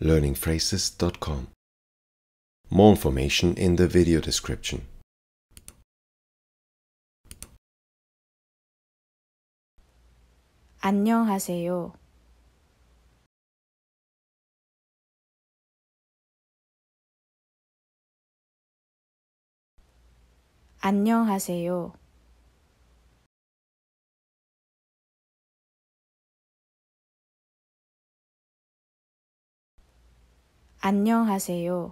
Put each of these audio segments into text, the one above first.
learningphrases.com. More information in the video description. 안녕하세요. 안녕하세요. 안녕하세요.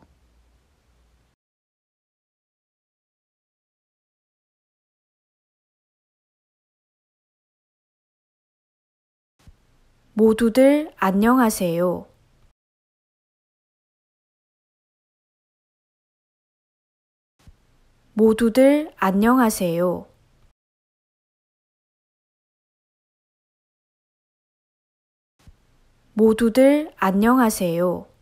모두들 안녕하세요. 모두들 안녕하세요. 모두들 안녕하세요.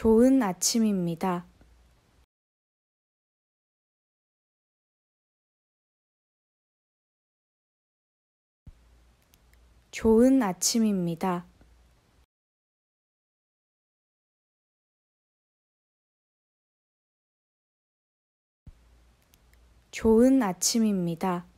좋은 아침입니다. 좋은 아침입니다. 좋은 아침입니다.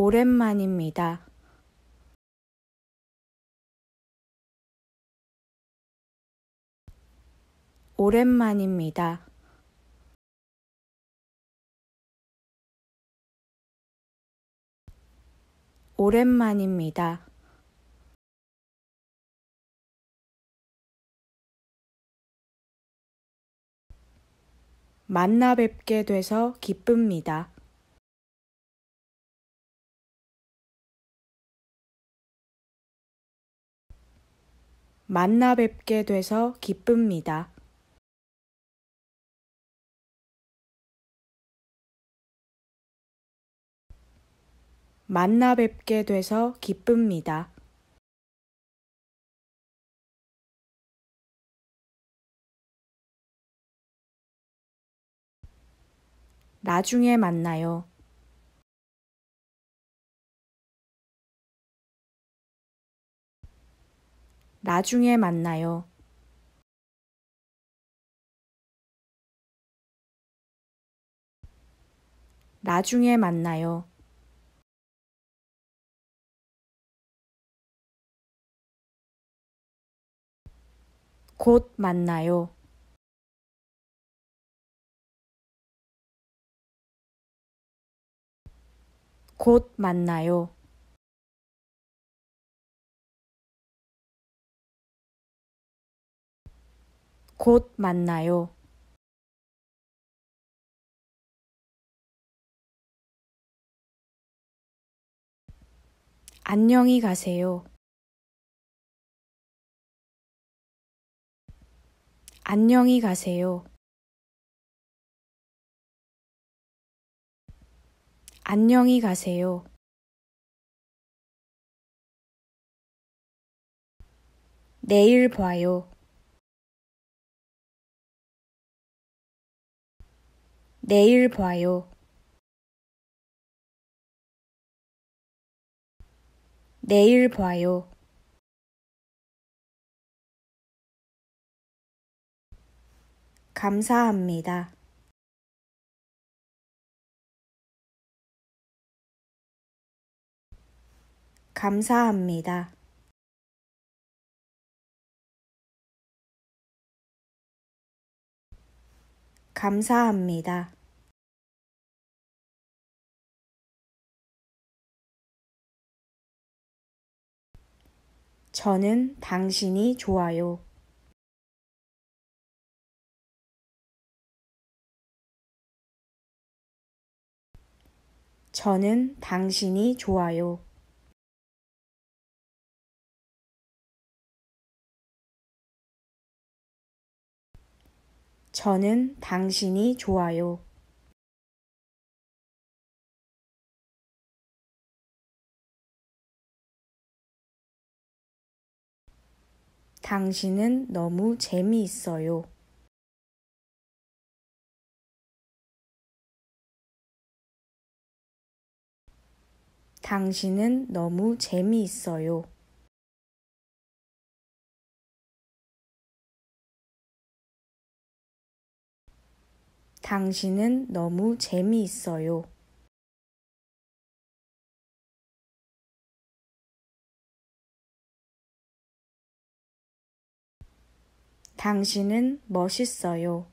오랜만입니다. 오랜만입니다. 오랜만입니다. 만나 뵙게 돼서 기쁩니다. 만나 뵙게 돼서 기쁩니다. 만나 뵙게 돼서 기쁩니다. 나중에 만나요. 나중에 만나요. 나중에 만나요. 곧 만나요. 곧 만나요. 곧 만나요. 안녕히 가세요. 안녕히 가세요. 안녕히 가세요. 내일 봐요. 내일 봐요. 내일 봐요. 감사합니다. 감사합니다. 감사합니다. 저는 당신이 좋아요. 저는 당신이 좋아요. 저는 당신이 좋아요. 당신은 너무 재미있어요. 당신은 너무 재미있어요. 당신은 너무 재미있어요. 당신은 멋있어요.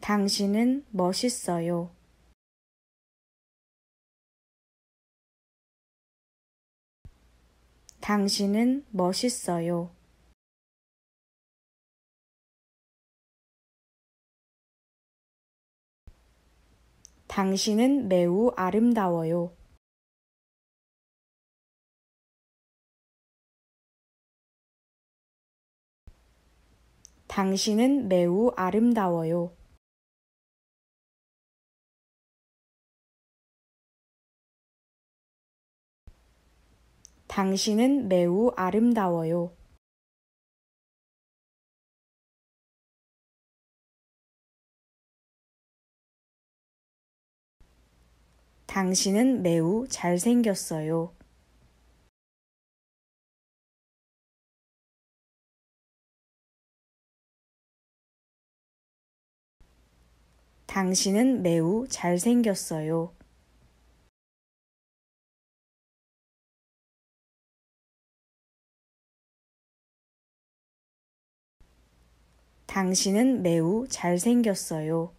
당신은 멋있어요. 당신은 멋있어요. 당신은 매우 아름다워요. 당신은 매우 아름다워요. 당신은 매우 아름다워요. 당신은 매우 잘생겼어요. 당신은 매우 잘생겼어요. 당신은 매우 잘생겼어요.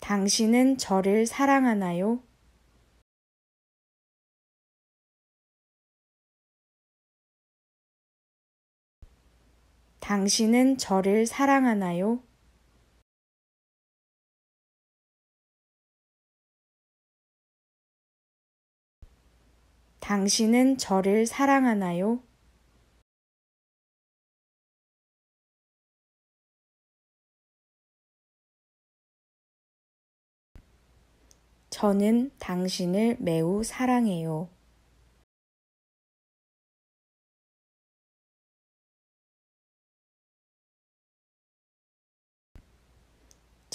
당신은 저를 사랑하나요? 당신은 저를 사랑하나요? 당신은 저를 사랑하나요? 저는 당신을 매우 사랑해요.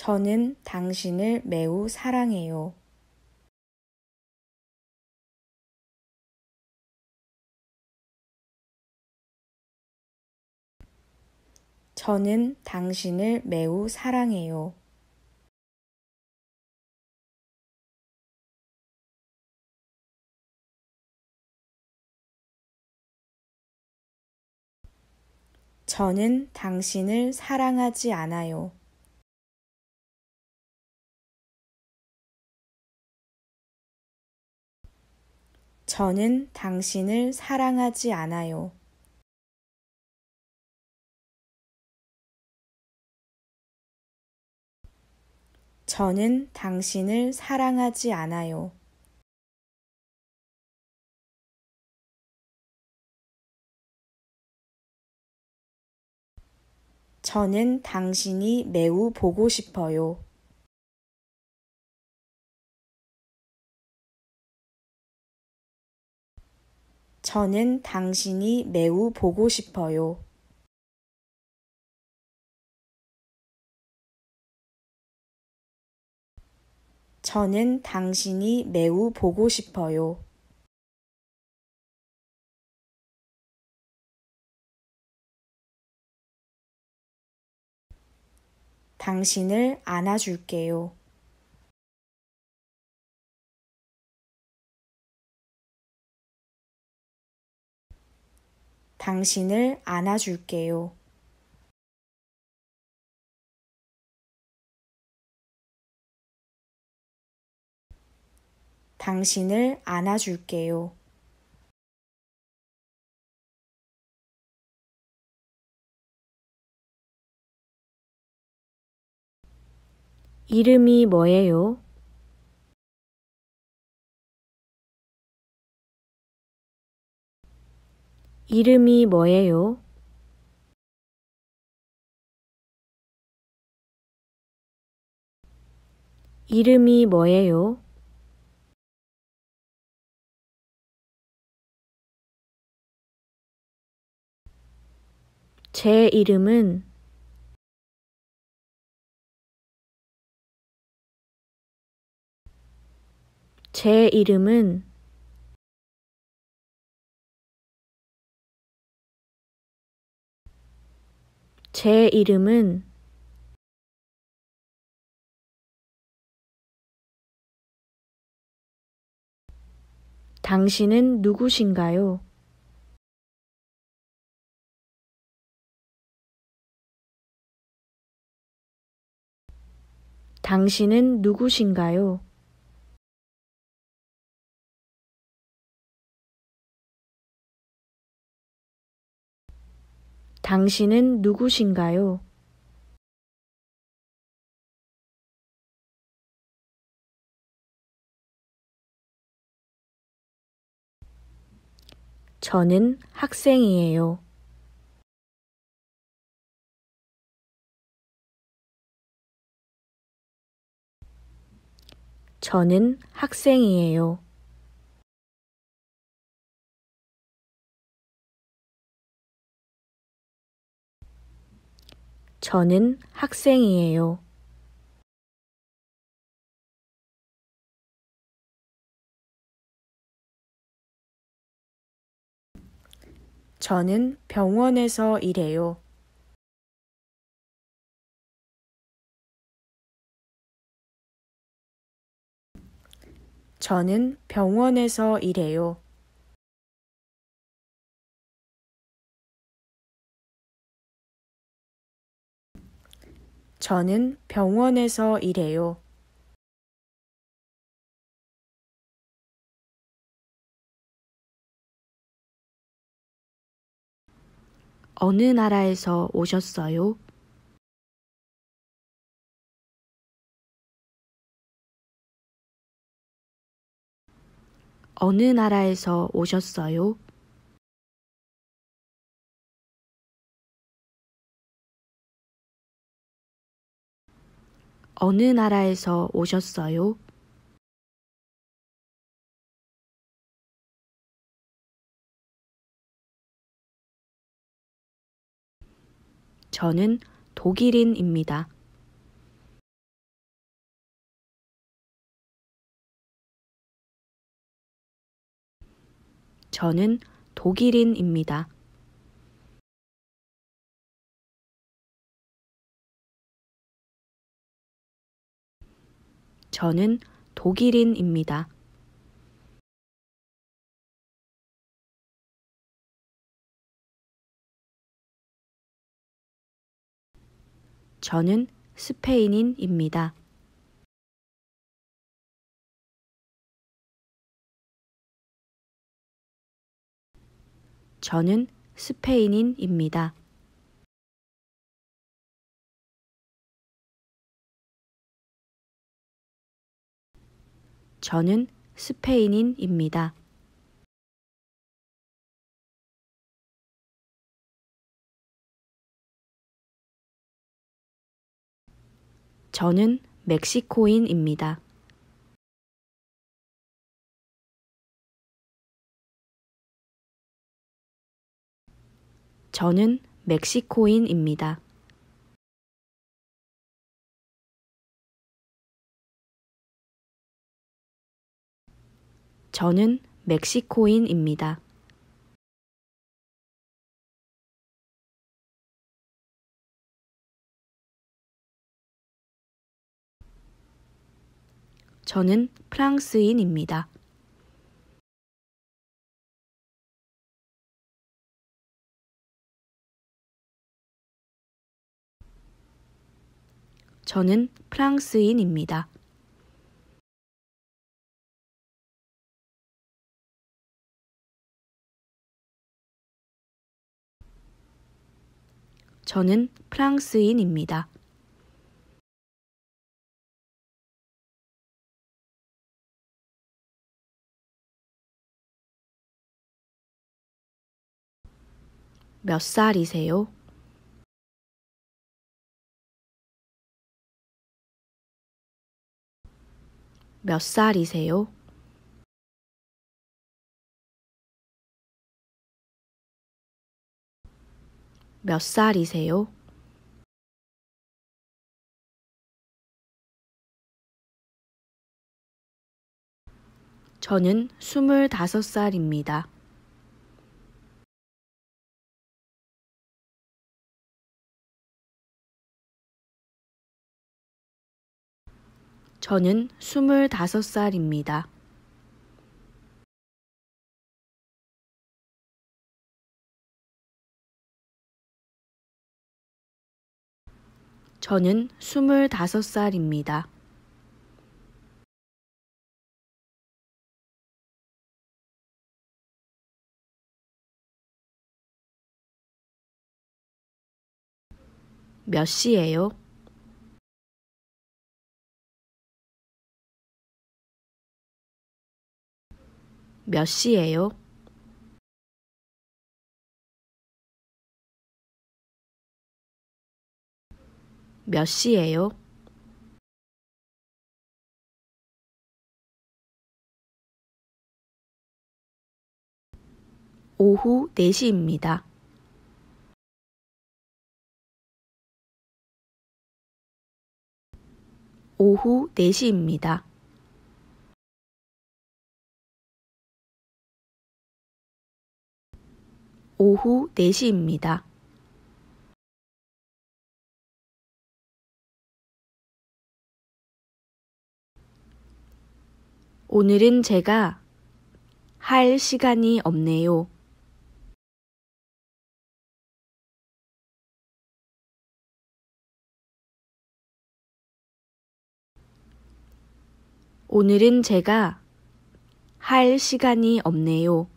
저는 당신을 매우 사랑해요. 저는 당신을 매우 사랑해요. 저는 당신을 사랑하지 않아요. 저는 당신을 사랑하지 않아요. 저는 당신을 사랑하지 않아요. 저는 당신이 매우 보고 싶어요. 저는 당신이 매우 보고 싶어요. 저는 당신이 매우 보고 싶어요. 당신을 안아줄게요. 당신을 안아줄게요. 당신을 안아줄게요. 이름이 뭐예요? 이름이 뭐예요? 이름이 뭐예요? 제 이름은 제 이름은 제 이름은 당신은 누구신가요? 당신은 누구신가요? 당신은 누구신가요? 저는 학생이에요. 저는 학생이에요. 저는 학생이에요. 저는 병원에서 일해요. 저는 병원에서 일해요. 저는 병원에서 일해요. 어느 나라에서 오셨어요? 어느 나라에서 오셨어요? 어느 나라에서 오셨어요? 저는 독일인입니다. 저는 독일인입니다. 저는 독일인입니다. 저는 스페인인입니다. 저는 스페인인입니다. 저는 스페인인입니다. 저는 멕시코인입니다. 저는 멕시코인입니다. 저는 멕시코인입니다. 저는 프랑스인입니다. 저는 프랑스인입니다. 저는 프랑스인입니다. 몇 살이세요? 몇 살이세요? 몇 살이세요? 저는 스물다섯 살입니다. 저는 스물다섯 살입니다. 저는 스물다섯 살입니다. 몇 시예요? 몇 시예요? 몇 시예요? 오후 4시입니다. 오후 4시입니다. 오후 4시입니다. 오늘은 제가 할 시간이 없네요. 오늘은 제가 할 시간이 없네요.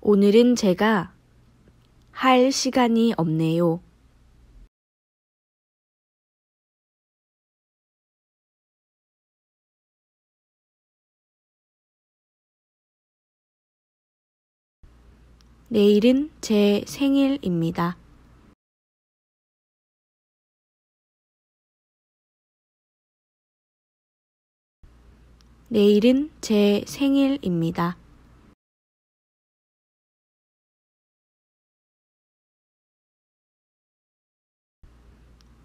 오늘은 제가 할 시간이 없네요. 내일은 제 생일입니다. 내일은 제 생일입니다.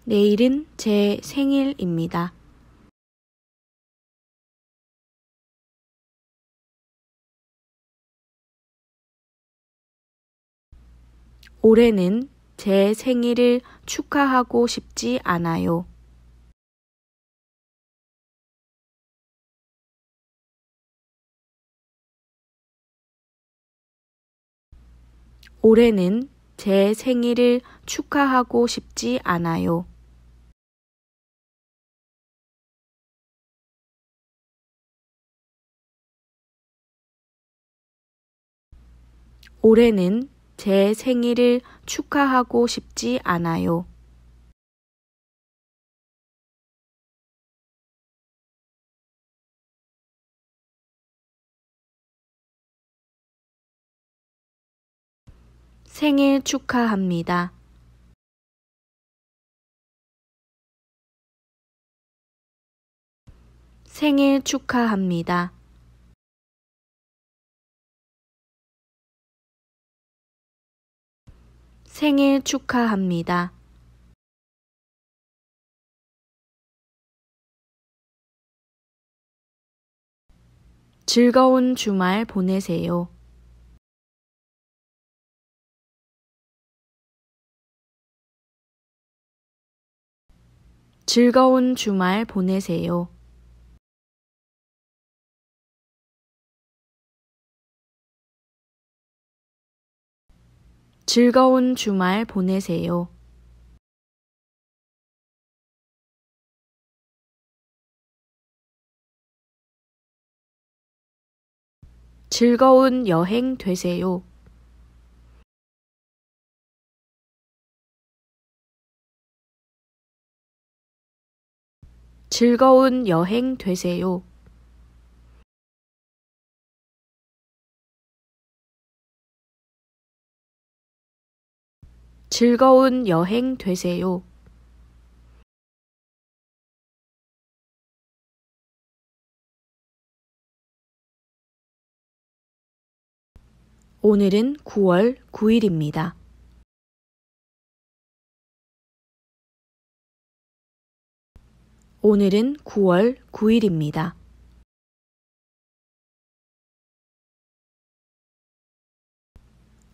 내일은 제 생일입니다. 올해는 제 생일을 축하하고 싶지 않아요. 올해는 제 생일을 축하하고 싶지 않아요. 올해는 제 생일을 축하하고 싶지 않아요. 생일 축하합니다. 생일 축하합니다. 생일 축하합니다. 즐거운 주말 보내세요. 즐거운 주말 보내세요. 즐거운 주말 보내세요. 즐거운 여행 되세요. 즐거운 여행 되세요. 즐거운 여행 되세요. 오늘은 9월 9일입니다. 오늘은 9월 9일입니다.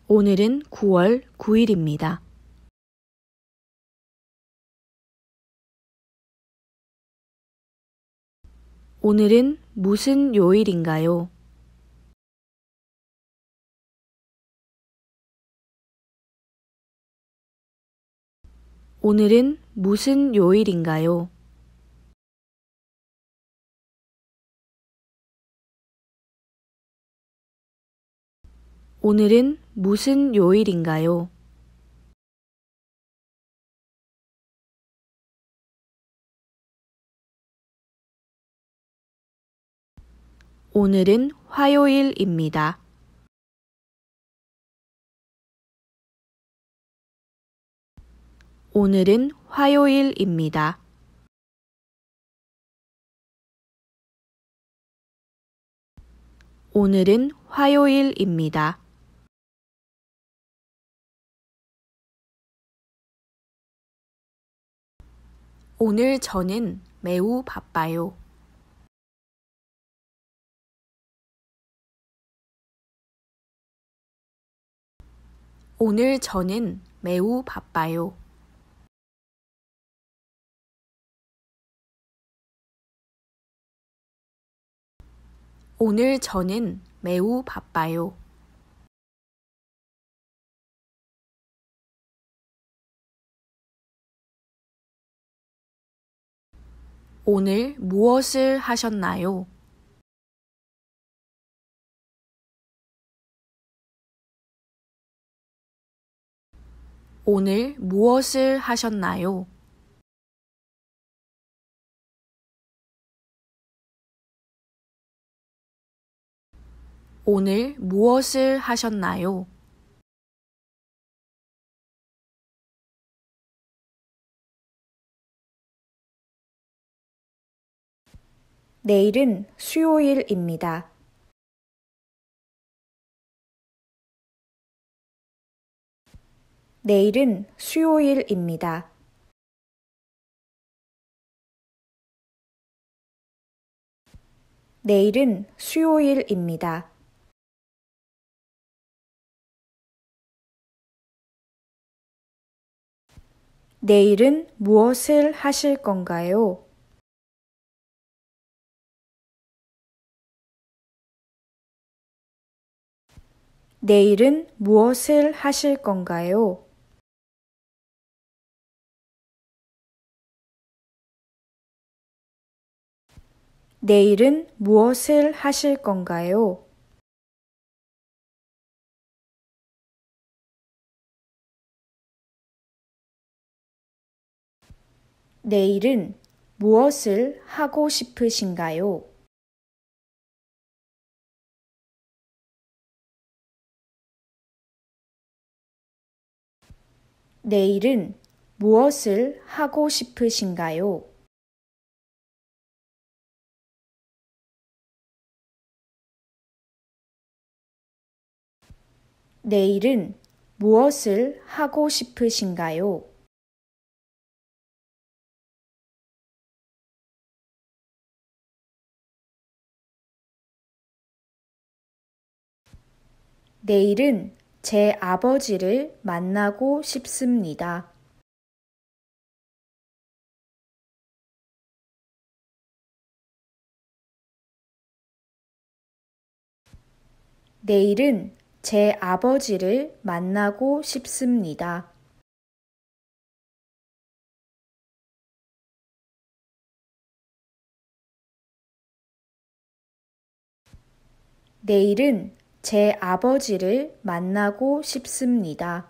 오늘은 9월 9일입니다. 오늘은 무슨 요일인가요? 오늘은 무슨 요일인가요? 오늘은 무슨 요일인가요? 오늘은 화요일입니다. 오늘은 화요일입니다. 오늘은 화요일입니다. 오늘 저는 매우 바빠요. 오늘 저는 매우 바빠요. 오늘 저는 매우 바빠요. 오늘 무엇을 하셨나요? 오늘 무엇을 하셨나요? 오늘 무엇을 하셨나요? 내일은 수요일입니다. 내일은 수요일입니다. 내일은 수요일입니다. 내일은 무엇을 하실 건가요? 내일은 무엇을 하실 건가요? 내일은 무엇을 하실 건가요? 내일은 무엇을 하고 싶으신가요? 내일은 무엇을 하고 싶으신가요? 내일은 무엇을 하고 싶으신가요? 내일은 제 아버지를 만나고 싶습니다. 내일은 제 아버지를 만나고 싶습니다. 내일은 제 아버지를 만나고 싶습니다.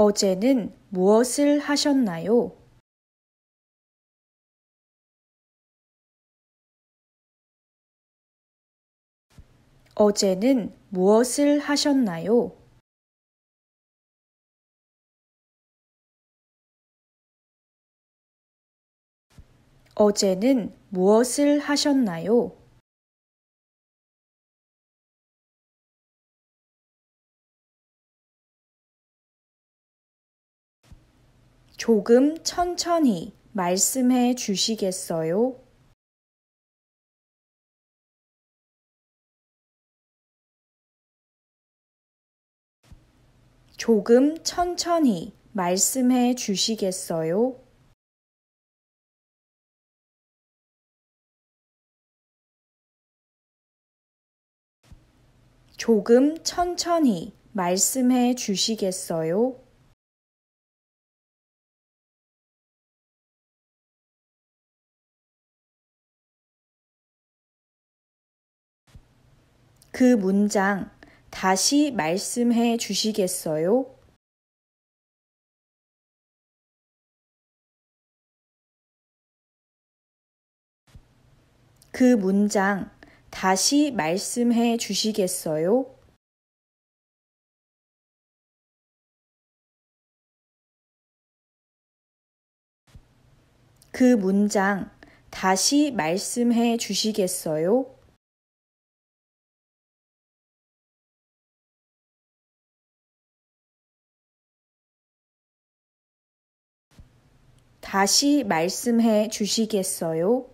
어제는 무엇을 하셨나요? 어제는 무엇을 하셨나요? 어제는 무엇을 하셨나요? 조금 천천히 말씀해 주시겠어요? 조금 천천히 말씀해 주시겠어요? 조금 천천히 말씀해 주시겠어요? 그 문장 다시 말씀해 주시겠어요? 그 문장 다시 말씀해 주시겠어요? 그 문장 다시 말씀해 주시겠어요? 다시 말씀해 주시겠어요?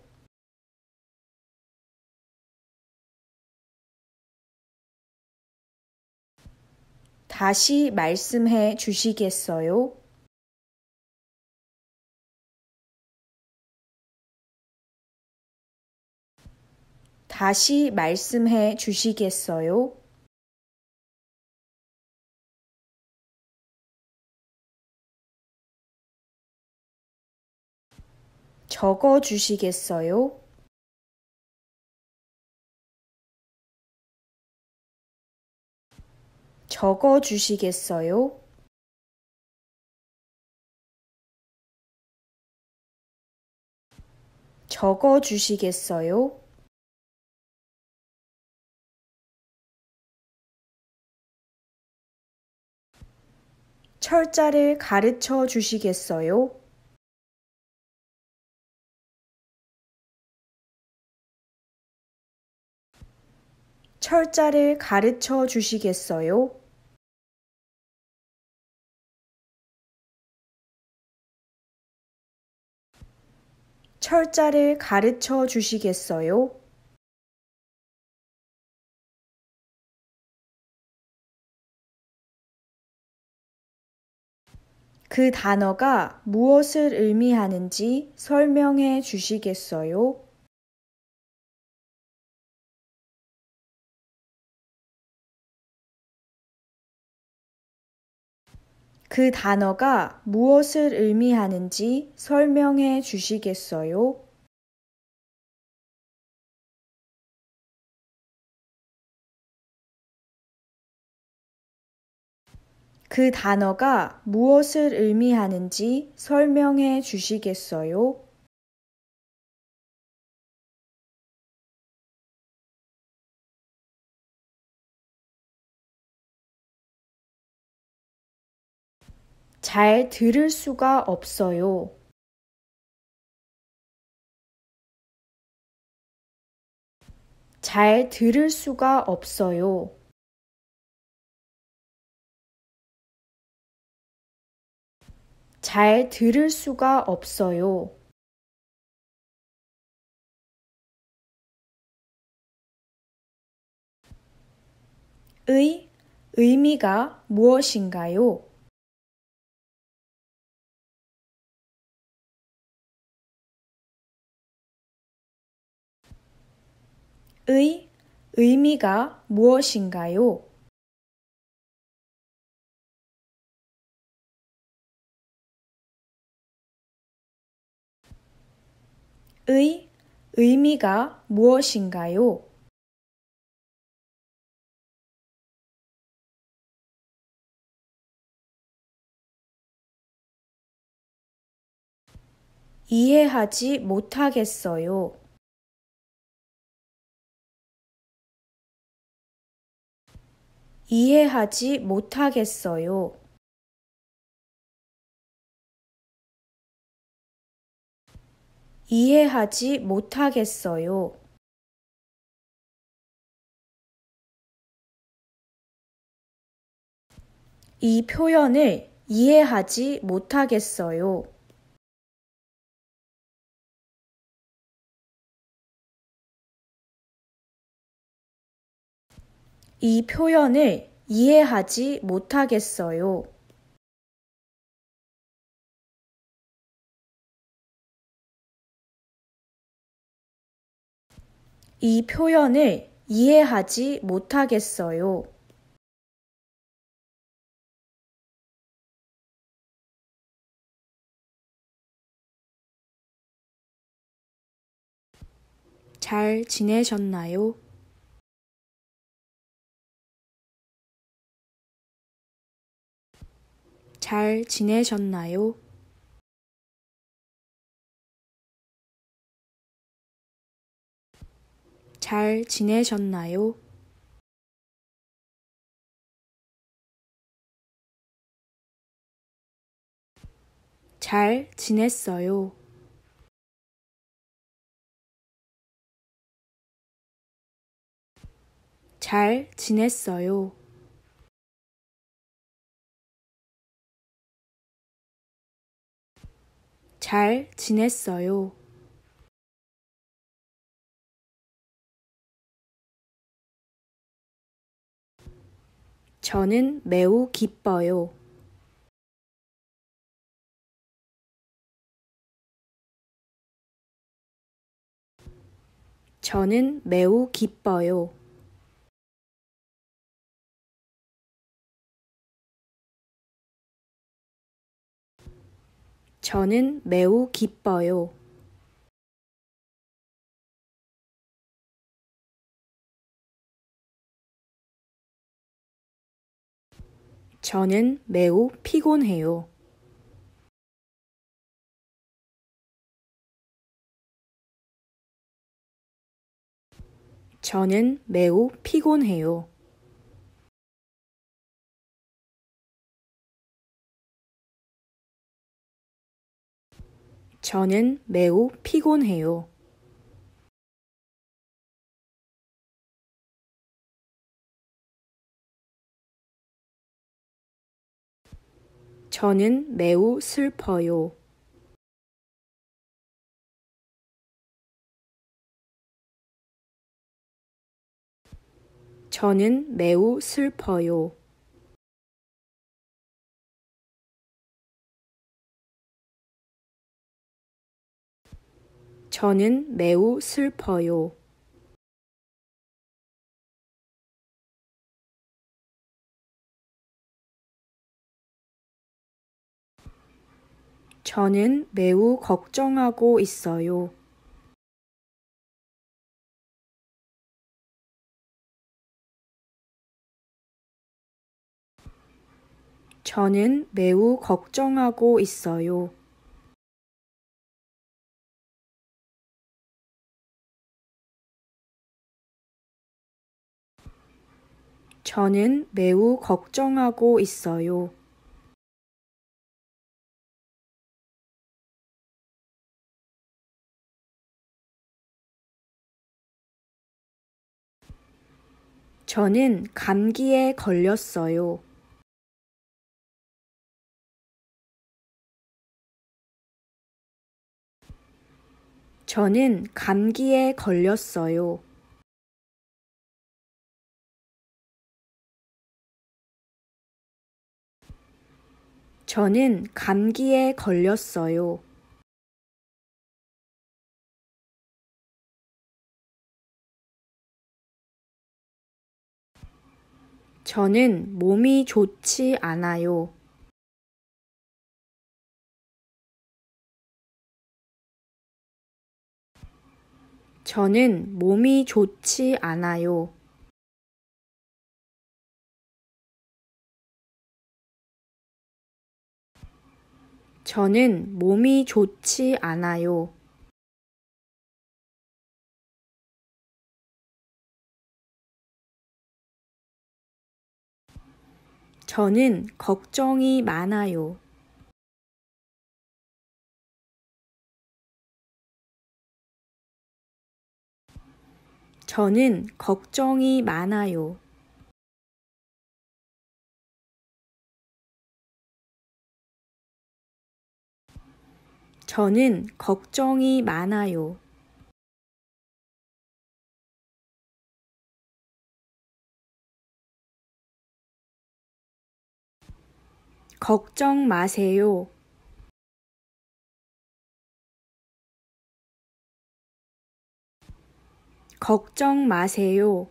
다시 말씀해 주시겠어요? 다시 말씀해 주시겠어요? 적어 주시겠어요? 적어 주시겠어요? 적어 주시겠어요? 철자를 가르쳐 주시겠어요? 철자를 가르쳐 주시겠어요? 철자를 가르쳐 주시겠어요? 그 단어가 무엇을 의미하는지 설명해 주시겠어요? 그 단어가 무엇을 의미하는지 설명해 주시겠어요? 그 단어가 무엇을 의미하는지 설명해 주시겠어요? 잘 들을 수가 없어요. 잘 들을 수가 없어요. 잘 들을 수가 없어요. 의 의미가 무엇인가요? 의 의미가 무엇인가요? 의 의미가 무엇인가요? 이해하지 못하겠어요. 이해하지 못하겠어요. 이해하지 못하겠어요. 이 표현을 이해하지 못하겠어요. 이 표현을 이해하지 못하겠어요. 이 표현을 이해하지 못하겠어요. 잘 지내셨나요? 잘 지내셨나요? 잘 지내셨나요? 잘 지냈어요. 잘 지냈어요. 잘 지냈어요. 저는 매우 기뻐요. 저는 매우 기뻐요. 저는 매우 기뻐요. 저는 매우 피곤해요. 저는 매우 피곤해요. 저는 매우 피곤해요. 저는 매우 슬퍼요. 저는 매우 슬퍼요. 저는 매우 슬퍼요. 저는 매우 걱정하고 있어요. 저는 매우 걱정하고 있어요. 저는 매우 걱정하고 있어요. 저는 감기에 걸렸어요. 저는 감기에 걸렸어요. 저는 감기에 걸렸어요. 저는 몸이 좋지 않아요. 저는 몸이 좋지 않아요. 저는 몸이 좋지 않아요. 저는 걱정이 많아요. 저는 걱정이 많아요. 저는 걱정이 많아요. 걱정 마세요. 걱정 마세요.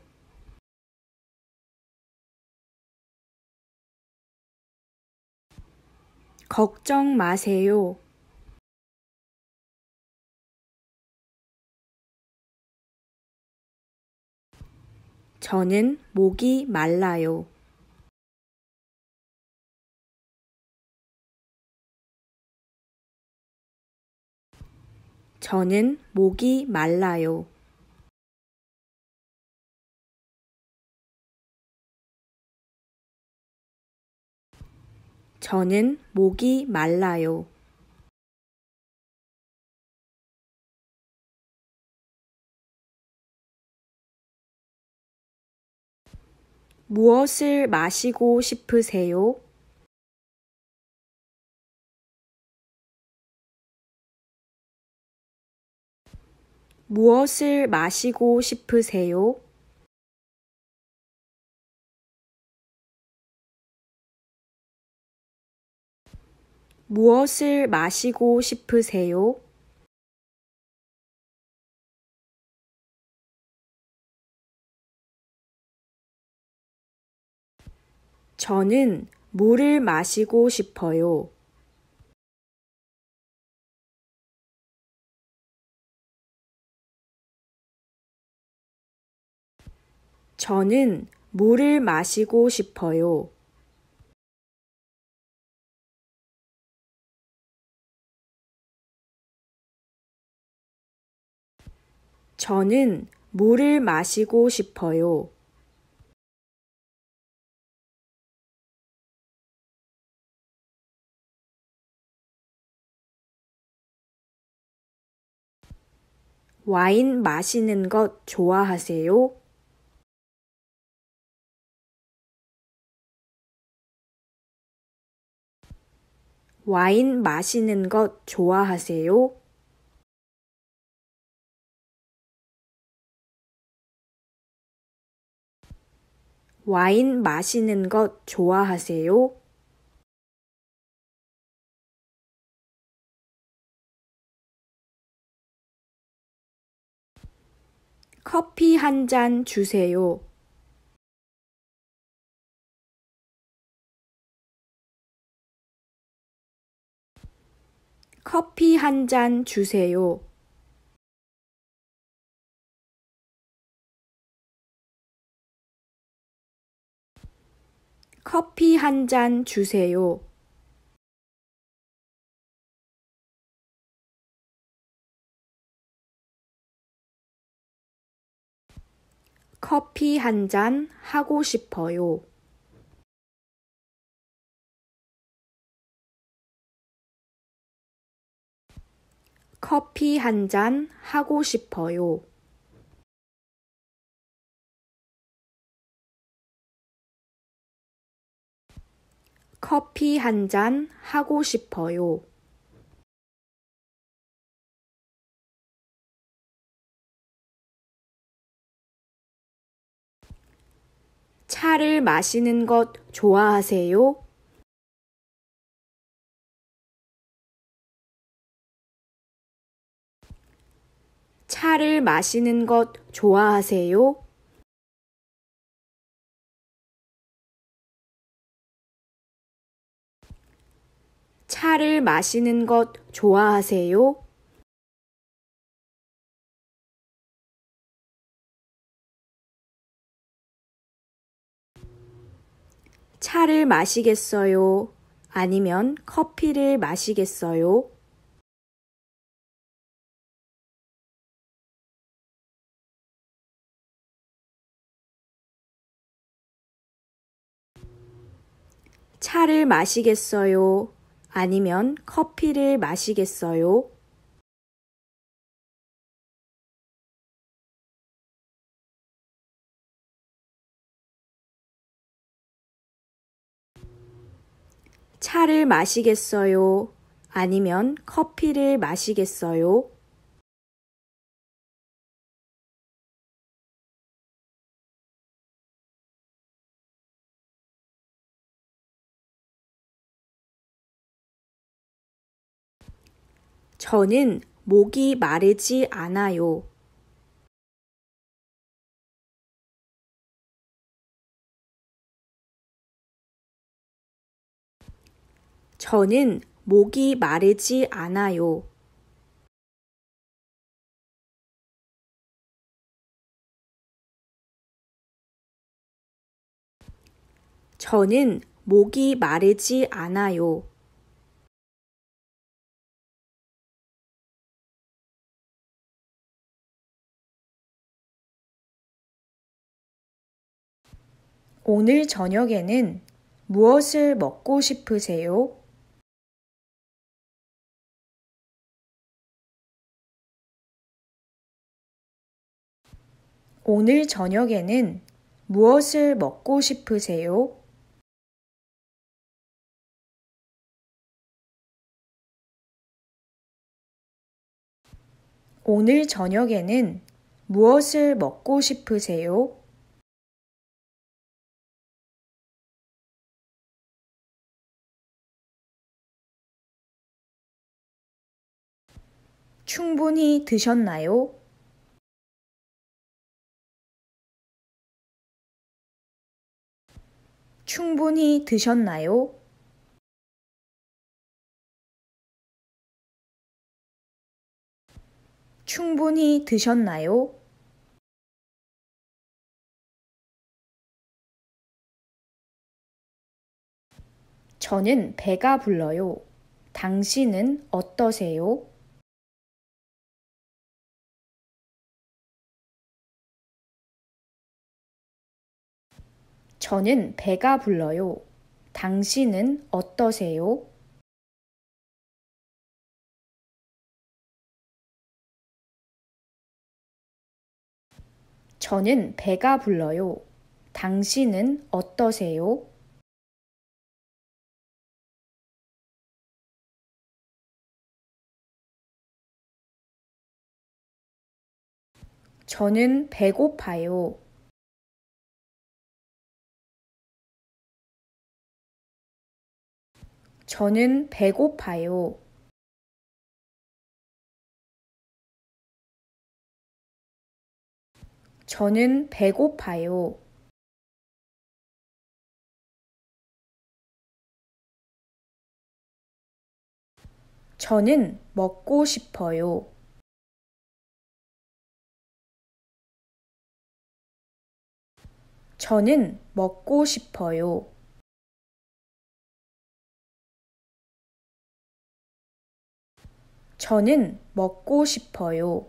걱정 마세요. 저는 목이 말라요. 저는 목이 말라요. 저는 목이 말라요. 무엇을 마시고 싶으세요? 무엇을 마시고 싶으세요? 무엇을 마시고 싶으세요? 저는 물을 마시고 싶어요. 저는 물을 마시고 싶어요. 저는 물을 마시고 싶어요. 와인 마시는 것 좋아하세요? 와인 마시는 것 좋아하세요? 와인 마시는 것 좋아하세요? 커피 한 잔 주세요. 커피 한 잔 주세요. 커피 한 잔 주세요. 커피 한 잔 하고 싶어요. 커피 한 잔 하고 싶어요. 커피 한 잔 하고 싶어요. 차를 마시는 것 좋아하세요? 차를 마시는 것 좋아하세요? 차를 마시는 것 좋아하세요? 차를 마시겠어요? 아니면 커피를 마시겠어요? 차를 마시겠어요? 아니면 커피를 마시겠어요? 차를 마시겠어요? 아니면 커피를 마시겠어요? 저는 목이 마르지 않아요. 저는 목이 마르지 않아요. 저는 목이 마르지 않아요. 오늘 저녁에는 무엇을 먹고 싶으세요? 오늘 저녁에는 무엇을 먹고 싶으세요? 오늘 저녁에는 무엇을 먹고 싶으세요? 충분히 드셨나요? 충분히 드셨나요? 충분히 드셨나요? 저는 배가 불러요. 당신은 어떠세요? 저는 배가 불러요. 당신은 어떠세요? 저는 배가 불러요. 당신은 어떠세요? 저는 배고파요. 저는 배고파요. 저는 배고파요. 저는 먹고 싶어요. 저는 먹고 싶어요. 저는 먹고 싶어요.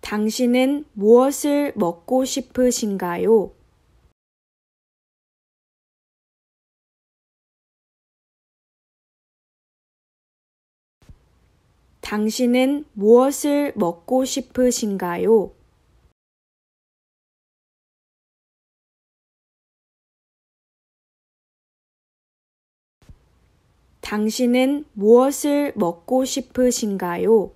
당신은 무엇을 먹고 싶으신가요? 당신은 무엇을 먹고 싶으신가요? 당신은 무엇을 먹고 싶으신가요?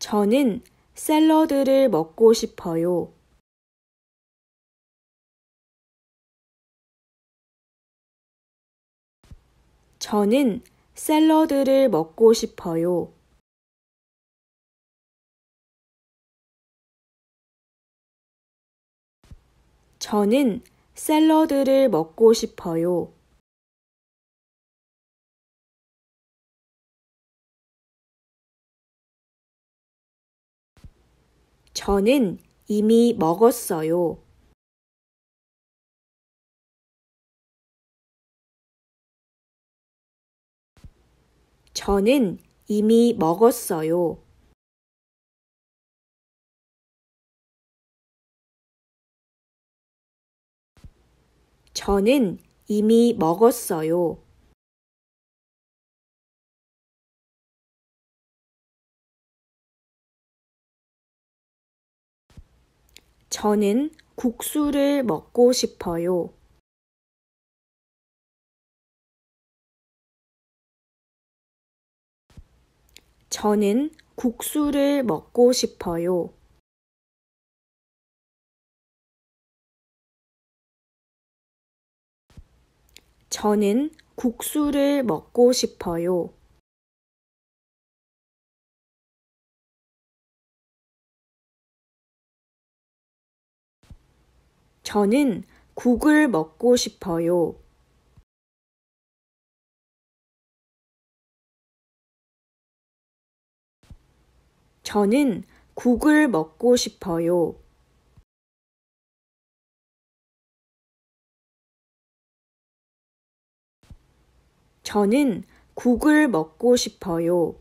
저는 샐러드를 먹고 싶어요. 저는 샐러드를 먹고 싶어요. 저는 샐러드를 먹고 싶어요. 저는 이미 먹었어요. 저는 이미 먹었어요. 저는 이미 먹었어요. 저는 국수를 먹고 싶어요. 저는 국수를 먹고 싶어요. 저는 국수를 먹고 싶어요. 저는 국을 먹고 싶어요. 저는 국을 먹고 싶어요. 저는 국을 먹고 싶어요.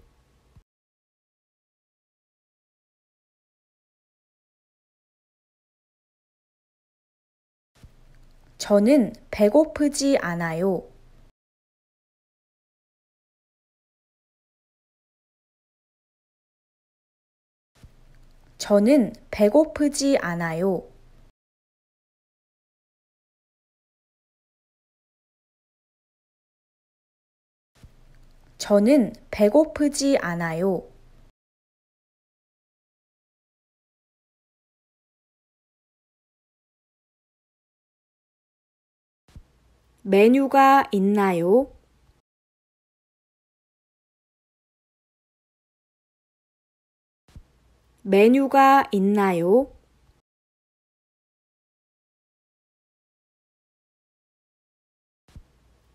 저는 배고프지 않아요. 저는 배고프지 않아요. 저는 배고프지 않아요. 메뉴가 있나요? 메뉴가 있나요?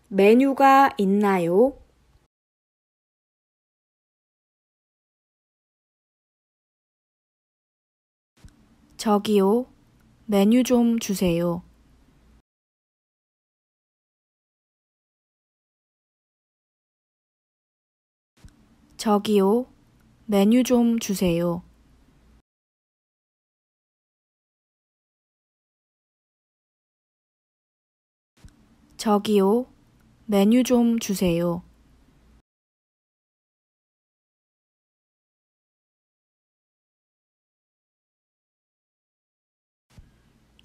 메뉴가 있나요? 저기요, 메뉴 좀 주세요. 저기요, 메뉴 좀 주세요. 저기요, 메뉴 좀 주세요.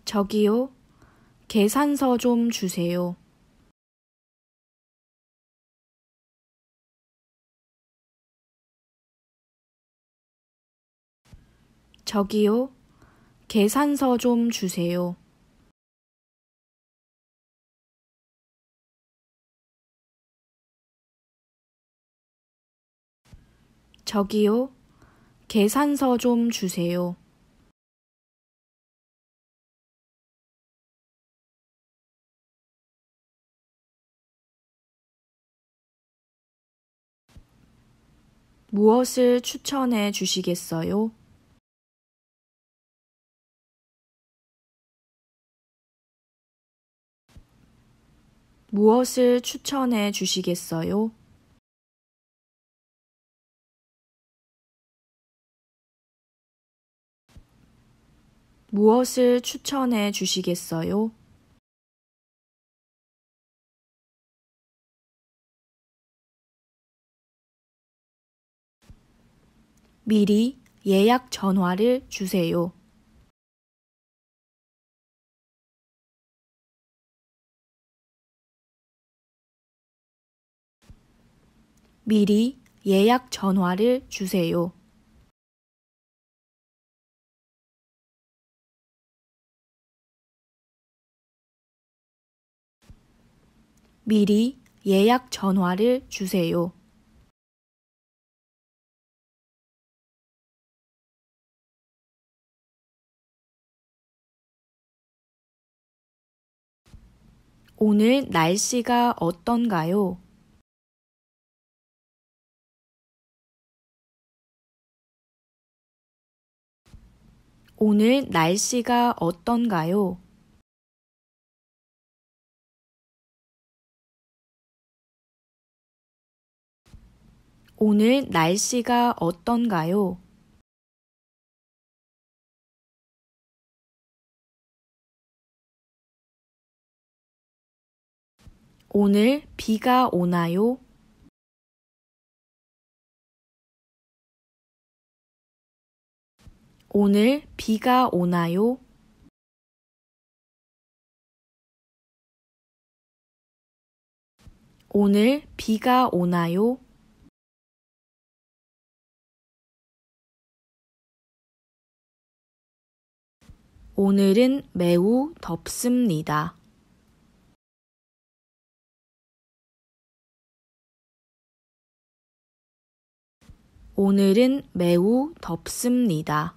저기요, 계산서 좀 주세요. 저기요, 계산서 좀 주세요. 저기요, 계산서 좀 주세요. 무엇을 추천해 주시겠어요? 무엇을 추천해 주시겠어요? 무엇을 추천해 주시겠어요? 미리 예약 전화를 주세요. 미리 예약 전화를 주세요. 미리 예약 전화를 주세요. 오늘 날씨가 어떤가요? 오늘 날씨가 어떤가요? 오늘 날씨가 어떤가요? 오늘 비가 오나요? 오늘 비가 오나요? 오늘 비가 오나요? 오늘은 매우 덥습니다. 오늘은 매우 덥습니다.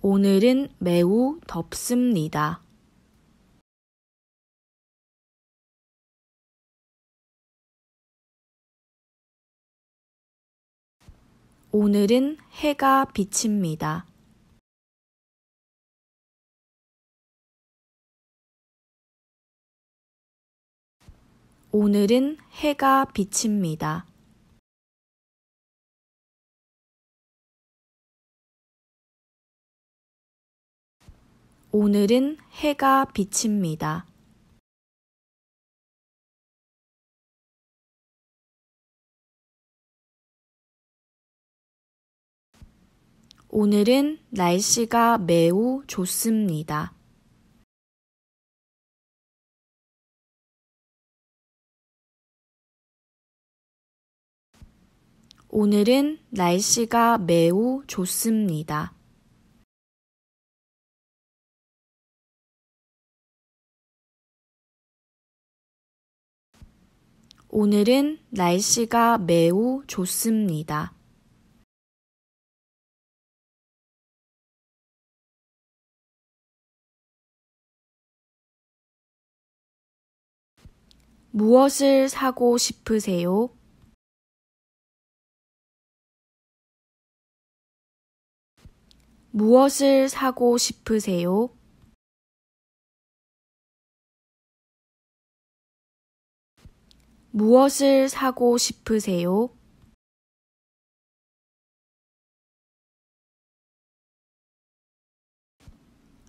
오늘은 매우 덥습니다. 오늘은 해가 비칩니다. 오늘은 해가 비칩니다. 오늘은 해가 비칩니다. 오늘은 날씨가 매우 좋습니다. 오늘은 날씨가 매우 좋습니다. 오늘은 날씨가 매우 좋습니다. 무엇을 사고 싶으세요? 무엇을 사고 싶으세요? 무엇을 사고 싶으세요?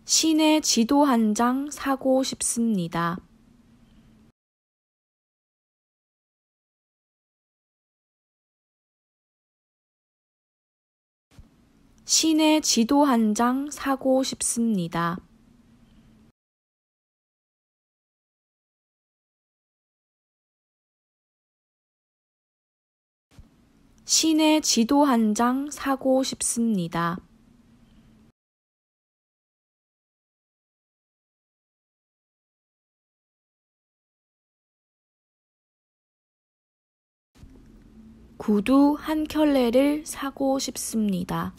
시내 지도 한 장 사고 싶습니다. 시내 지도 한 장 사고 싶습니다. 시내 지도 한 장 사고 싶습니다. 구두 한 켤레를 사고 싶습니다.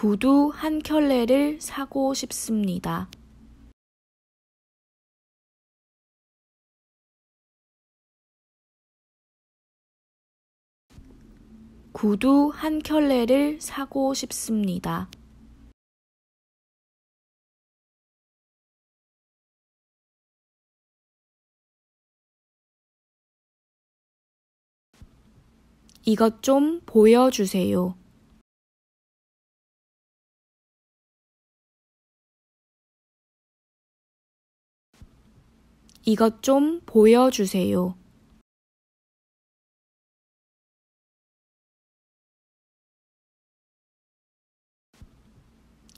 구두 한 켤레를 사고 싶습니다. 구두 한 켤레를 사고 싶습니다. 이것 좀 보여주세요. 이것 좀 보여주세요.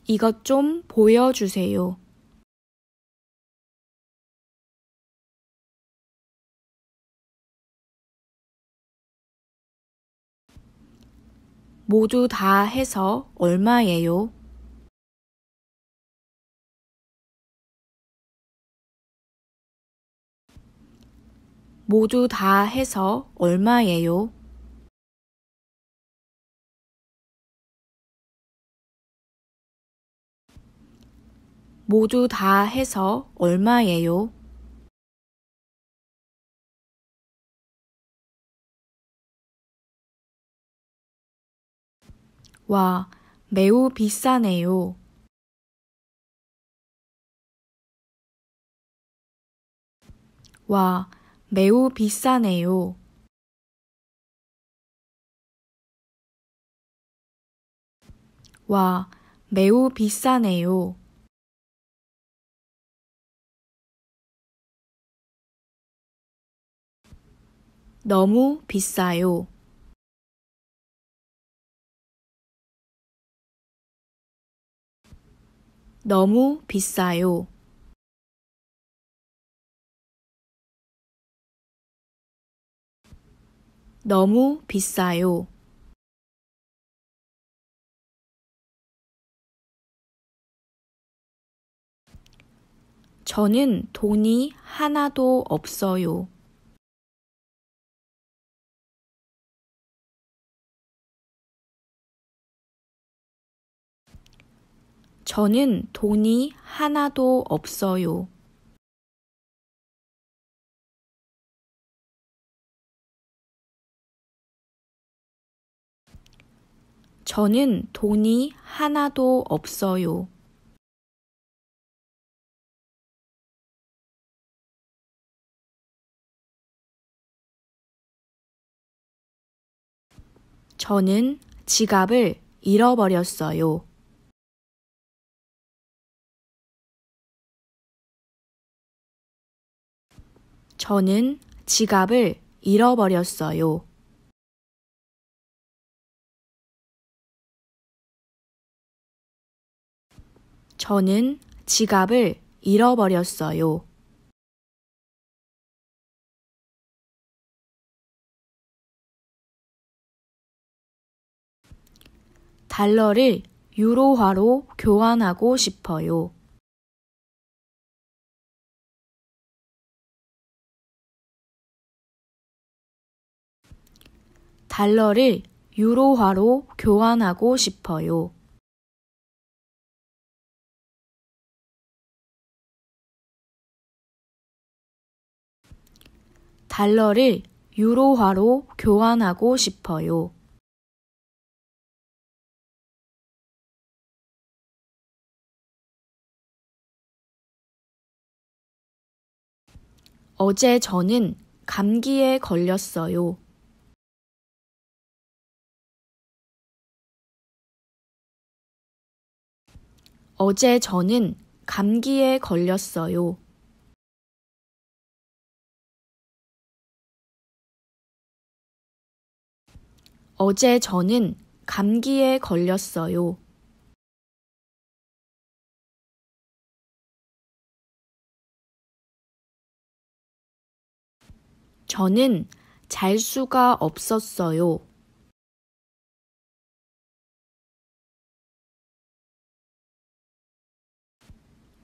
이것 좀 보여주세요. 모두 다 해서 얼마예요? 모두 다 해서 얼마예요? 모두 다 해서 얼마예요? 와, 매우 비싸네요. 와, 매우 비싸네요. 와, 매우 비싸네요. 너무 비싸요. 너무 비싸요. 너무 비싸요. 저는 돈이 하나도 없어요. 저는 돈이 하나도 없어요. 저는 돈이 하나도 없어요. 저는 지갑을 잃어버렸어요. 저는 지갑을 잃어버렸어요. 저는 지갑을 잃어버렸어요. 달러를 유로화로 교환하고 싶어요. 달러를 유로화로 교환하고 싶어요. 달러를 유로화로 교환하고 싶어요. 어제 저는 감기에 걸렸어요. 어제 저는 감기에 걸렸어요. 어제 저는 감기에 걸렸어요. 저는 잘 수가 없었어요.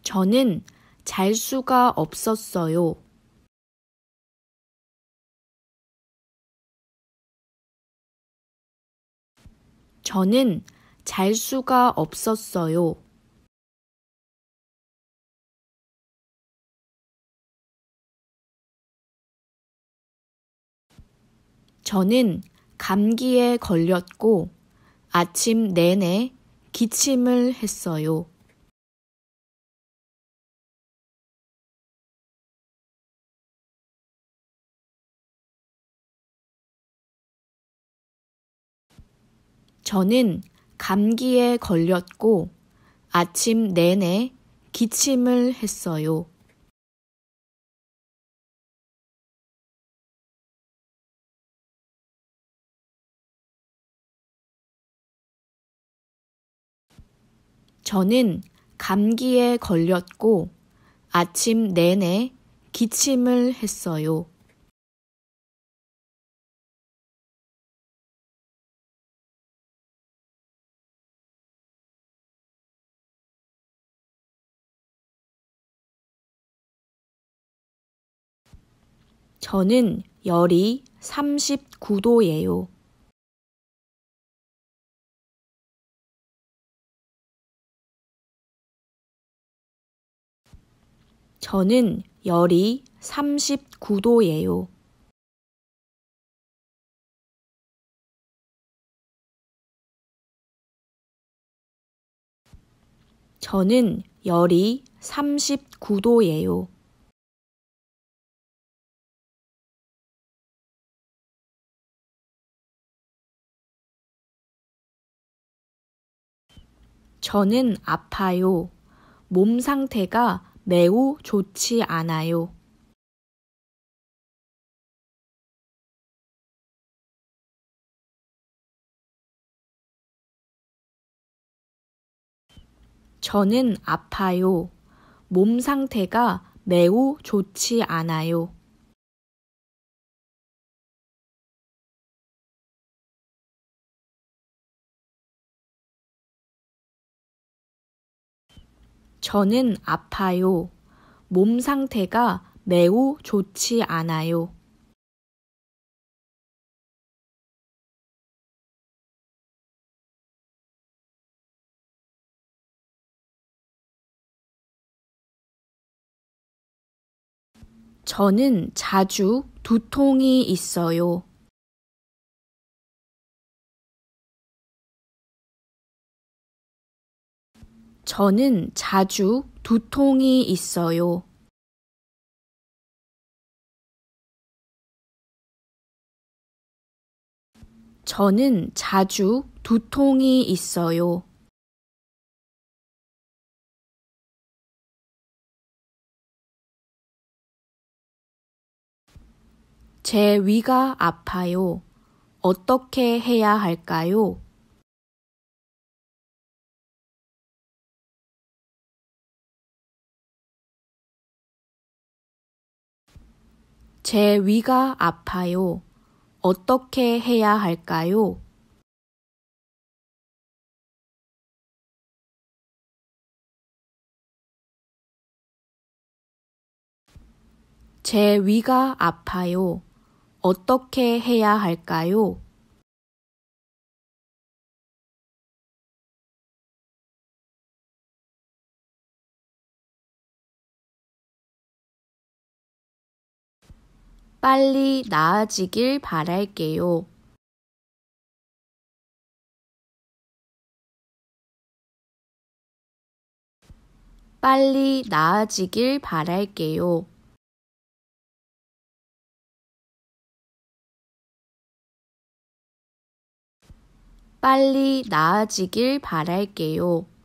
저는 잘 수가 없었어요. 저는 잘 수가 없었어요. 저는 감기에 걸렸고 아침 내내 기침을 했어요. 저는 감기에 걸렸고 아침 내내 기침을 했어요. 저는 감기에 걸렸고 아침 내내 기침을 했어요. 저는 열이 39도예요. 저는 열이 39도예요. 저는 열이 39도예요. 저는 아파요. 몸 상태가 매우 좋지 않아요. 저는 아파요. 몸 상태가 매우 좋지 않아요. 저는 아파요. 몸 상태가 매우 좋지 않아요. 저는 자주 두통이 있어요. 저는 자주 두통이 있어요. 저는 자주 두통이 있어요. 제 위가 아파요. 어떻게 해야 할까요? 제 위가 아파요. 어떻게 해야 할까요? 제 위가 아파요. 어떻게 해야 할까요? 빨리 나아지길 바랄게요. 빨리 나아지길 바랄게요. 빨리 나아지길 바랄게요.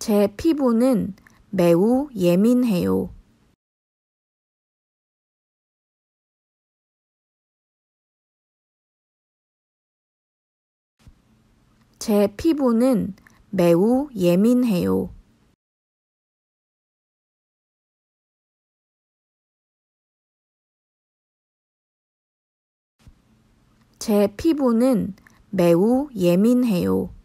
제 피부는 매우 예민해요. 제 피부는 매우 예민해요. 제 피부는 매우 예민해요.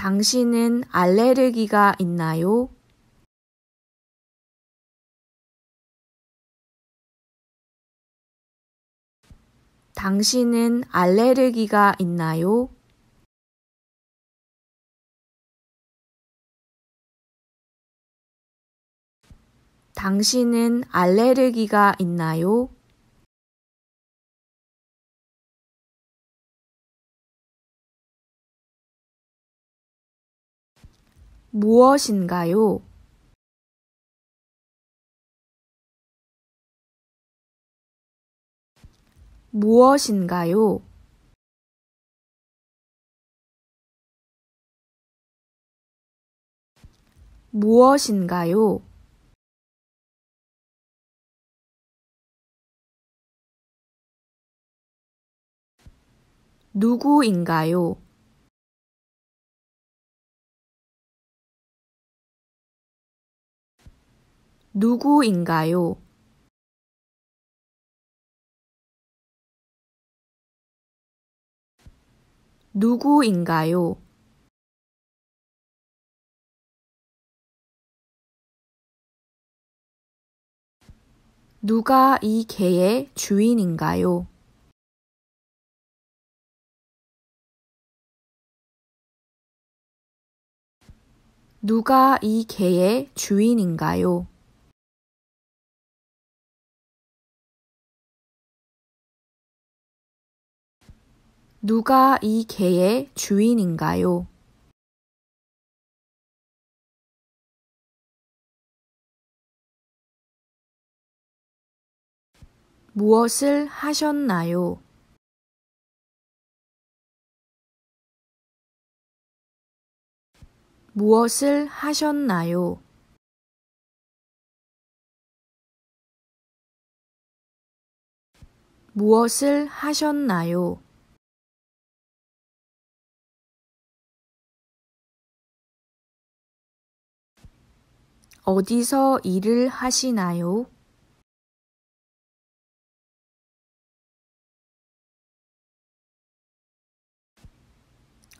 당신은 알레르기가 있나요? 당신은 알레르기가 있나요? 당신은 알레르기가 있나요? 무엇인가요? 무엇인가요? 무엇인가요? 누구인가요? 누구인가요? 누구인가요? 누가 이 개의 주인인가요? 누가 이 개의 주인인가요? 누가 이 개의 주인인가요? 무엇을 하셨나요? 무엇을 하셨나요? 무엇을 하셨나요? 어디서 일을 하시나요?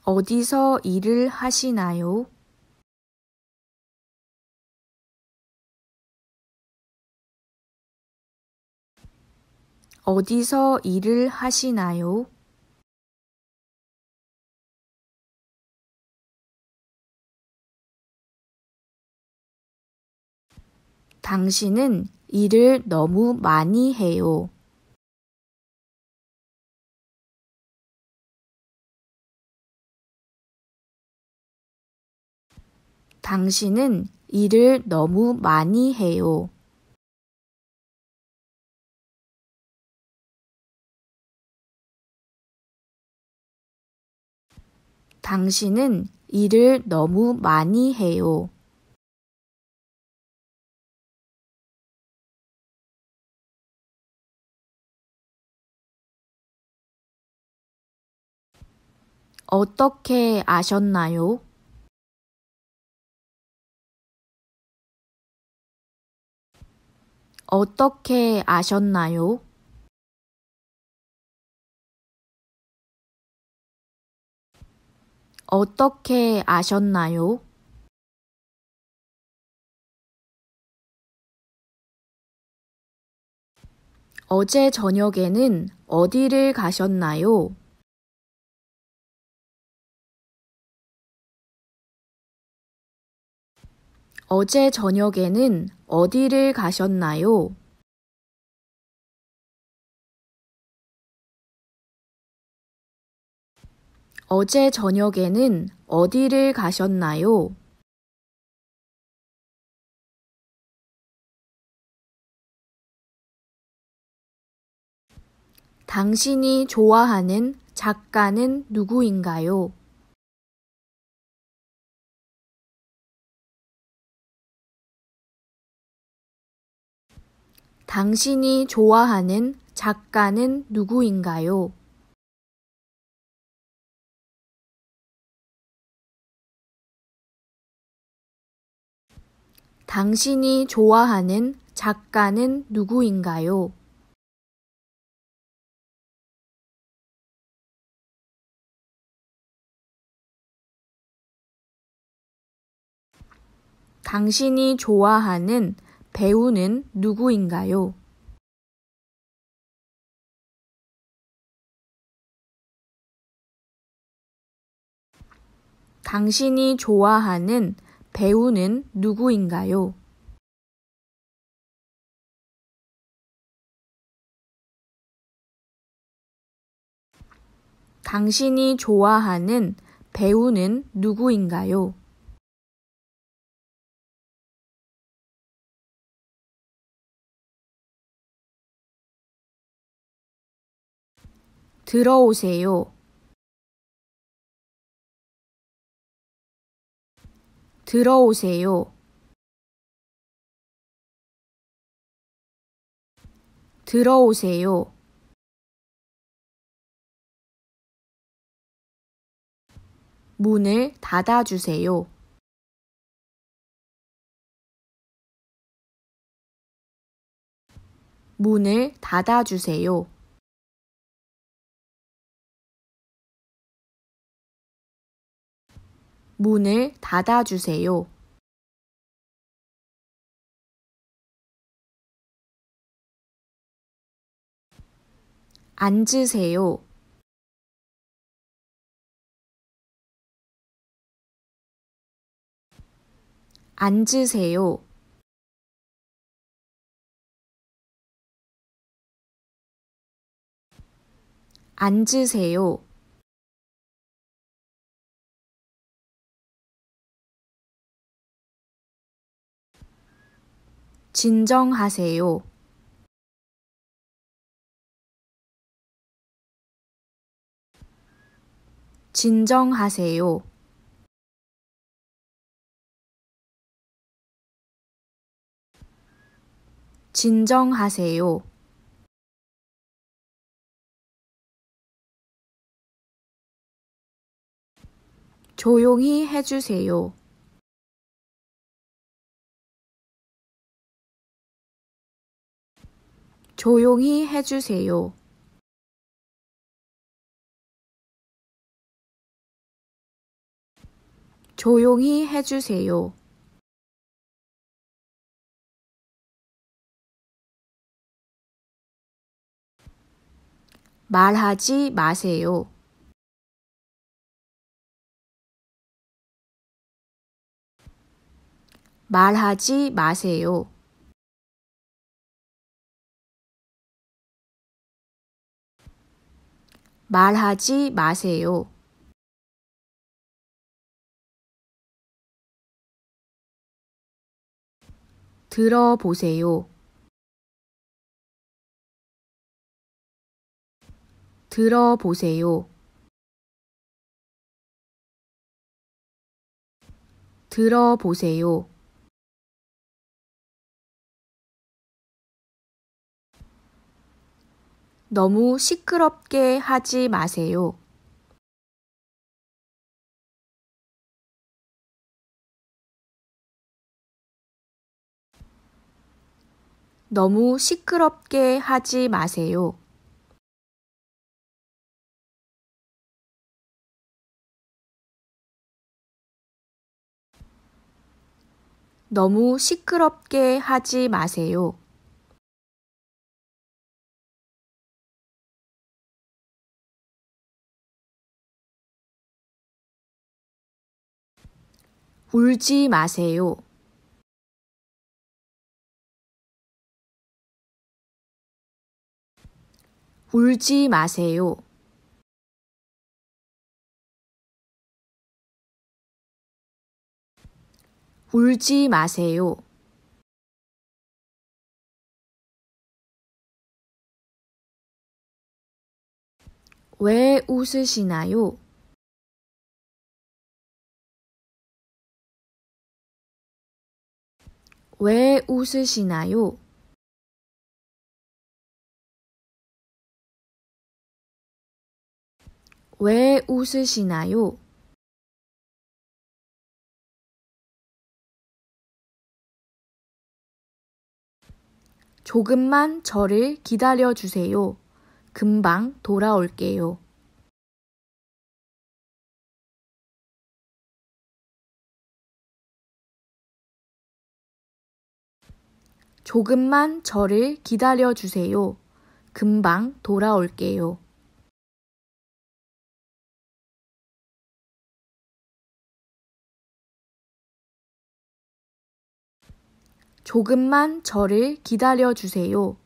어디서 일을 하시나요? 어디서 일을 하시나요? 당신은 일을 너무 많이 해요. 당신은 일을 너무 많이 해요. 당신은 일을 너무 많이 해요. 어떻게 아셨나요? 어떻게 아셨나요? 어떻게 아셨나요? 어제 저녁에는 어디를 가셨나요? 어제 저녁에는 어디를 가셨나요? 어제 저녁에는 어디를 가셨나요? 당신이 좋아하는 작가는 누구인가요? 당신이 좋아하는 작가는 누구인가요? 당신이 좋아하는 작가는 누구인가요? 당신이 좋아하는 배우는 누구인가요? 당신이 좋아하는 배우는 누구인가요? 당신이 좋아하는 배우는 누구인가요? 들어오세요. 들어오세요. 들어오세요. 문을 닫아주세요. 문을 닫아주세요. 문을 닫아주세요. 앉으세요. 앉으세요. 앉으세요. 진정하세요. 진정하세요. 진정하세요. 조용히 해주세요. 조용히 해주세요. 조용히 해주세요. 말하지 마세요. 말하지 마세요. 말하지 마세요. 들어보세요. 들어보세요. 들어보세요. 너무 시끄럽게 하지 마세요. 너무 시끄럽게 하지 마세요. 너무 시끄럽게 하지 마세요. 울지 마세요. 울지 마세요. 울지 마세요. 왜 웃으시나요? 왜 웃으시나요? 왜 웃으시나요? 조금만 저를 기다려 주세요. 금방 돌아올게요. 조금만 저를 기다려 주세요. 금방 돌아올게요. 조금만 저를 기다려 주세요.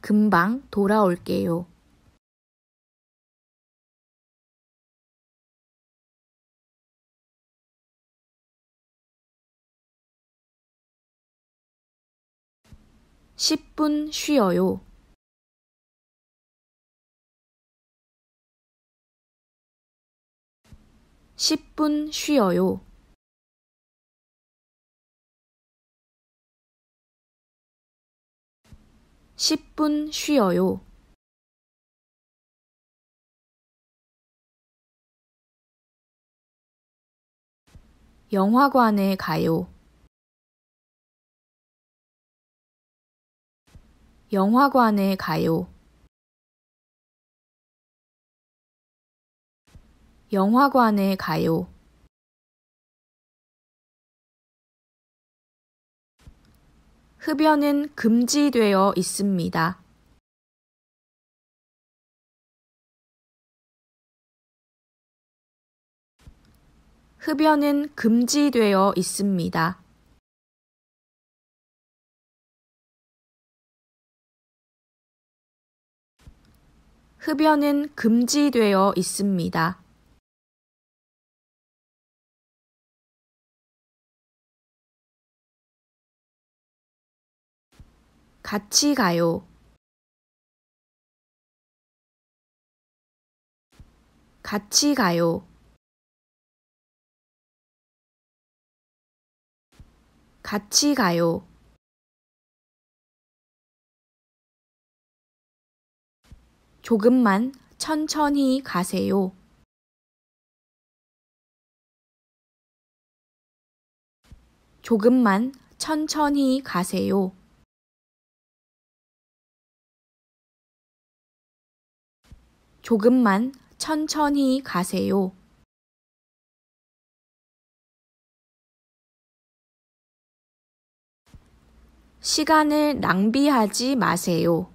금방 돌아올게요. 십분 쉬어요. 십분 쉬어요. 십분 쉬어요. 영화관에 가요. 영화관에 가요. 영화관에 가요. 흡연은 금지되어 있습니다. 흡연은 금지되어 있습니다. 흡연은 금지되어 있습니다. 같이 가요. 같이 가요. 같이 가요. 조금만 천천히 가세요. 조금만 천천히 가세요. 조금만 천천히 가세요. 시간을 낭비하지 마세요.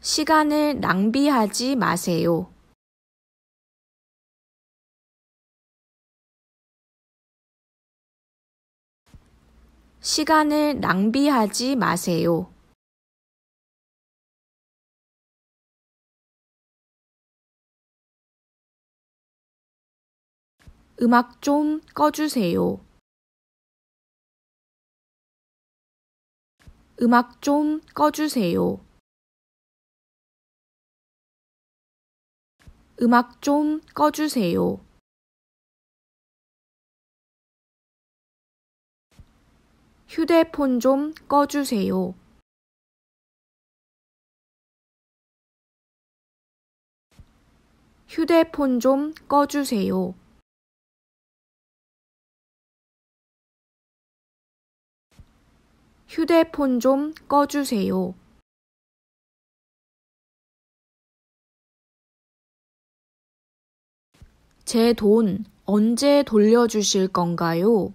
시간을 낭비하지 마세요. 시간을 낭비하지 마세요. 음악 좀 꺼주세요. 음악 좀 꺼주세요. 음악 좀 꺼주세요. 휴대폰 좀 꺼주세요. 휴대폰 좀 꺼주세요. 휴대폰 좀 꺼주세요. 제 돈 언제 돌려주실 건가요?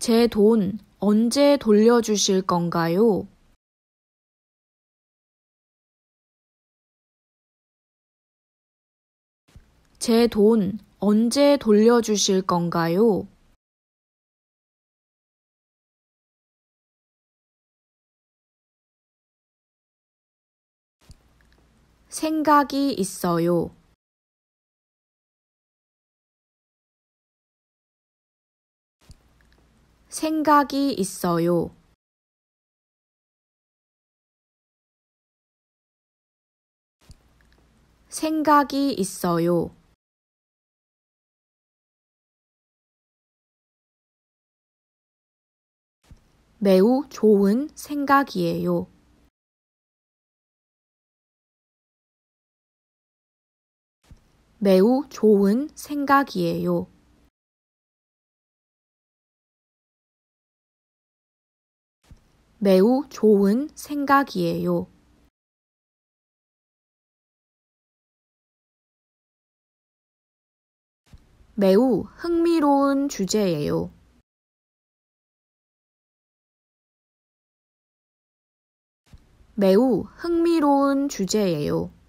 제 돈 언제 돌려주실 건가요? 제 돈 언제 돌려주실 건가요? 생각이 있어요. 생각이 있어요. 생각이 있어요. 매우 좋은 생각이에요. 매우 좋은 생각이에요. 매우 좋은 생각이에요. 매우 흥미로운 주제예요. 매우 흥미로운 주제예요.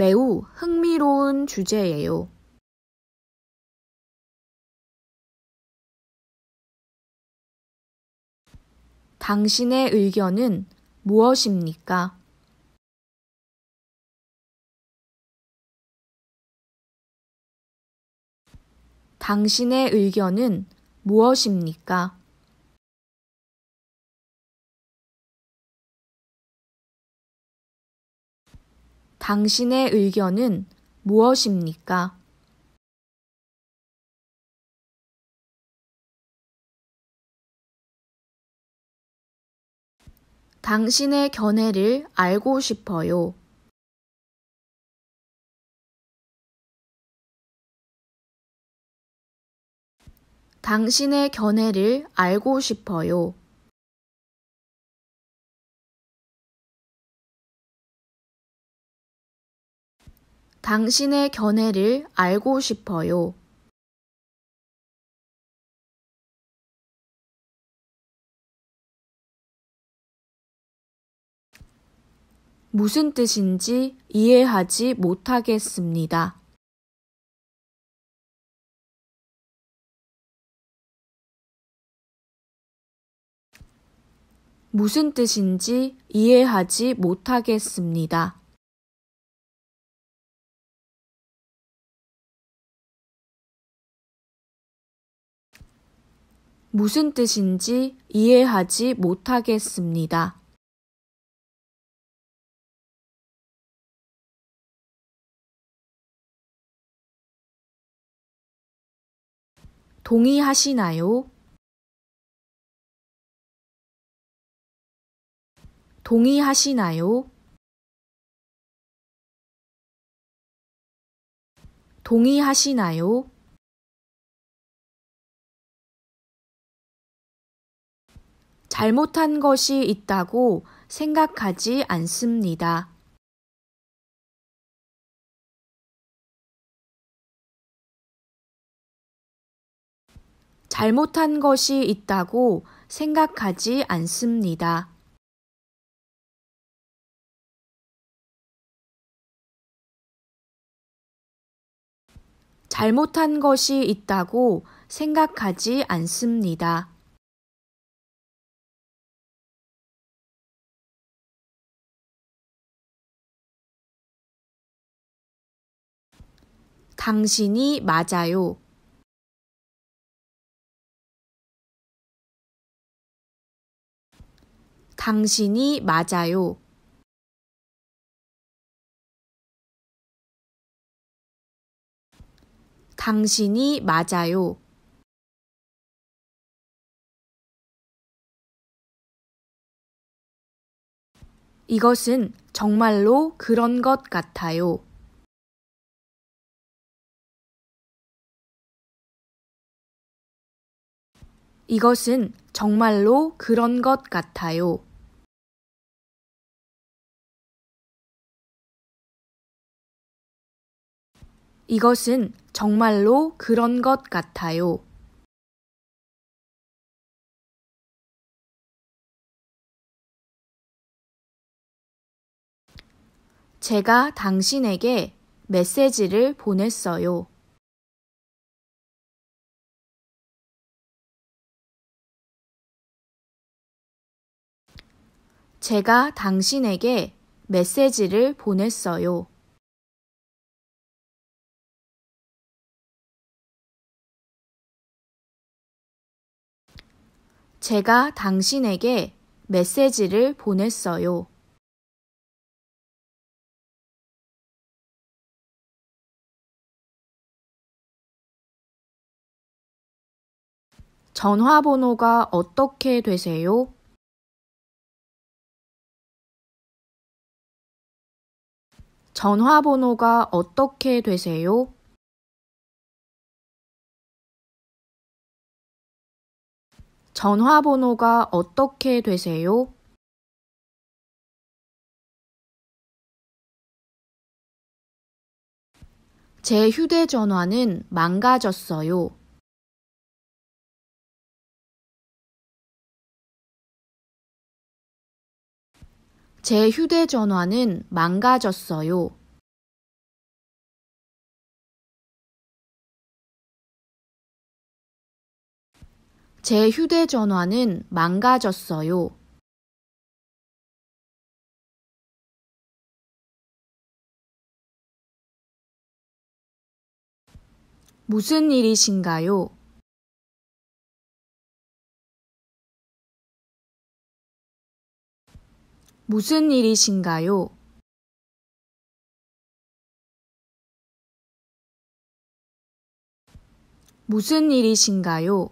매우 흥미로운 주제예요. 당신의 의견은 무엇입니까? 당신의 의견은 무엇입니까? 당신의 의견은 무엇입니까? 당신의 견해를 알고 싶어요. 당신의 견해를 알고 싶어요. 당신의 견해를 알고 싶어요. 무슨 뜻인지 이해하지 못하겠습니다. 무슨 뜻인지 이해하지 못하겠습니다. 무슨 뜻인지 이해하지 못하겠습니다. 동의하시나요? 동의하시나요? 동의하시나요? 잘못한 것이 있다고 생각하지 않습니다. 잘못한 것이 있다고 생각하지 않습니다. 잘못한 것이 있다고 생각하지 않습니다. 당신이 맞아요. 당신이 맞아요. 당신이 맞아요. 이것은 정말로 그런 것 같아요. 이것은 정말로 그런 것 같아요. 이것은 정말로 그런 것 같아요. 제가 당신에게 메시지를 보냈어요. 제가 당신에게 메시지를 보냈어요. 제가 당신에게 메시지를 보냈어요. 전화번호가 어떻게 되세요? 전화번호가 어떻게 되세요? 전화번호가 어떻게 되세요? 제 휴대전화는 망가졌어요. 제 휴대전화는 망가졌어요. 제 휴대전화는 망가졌어요. 무슨 일이신가요? 무슨 일이신가요? 무슨 일이신가요?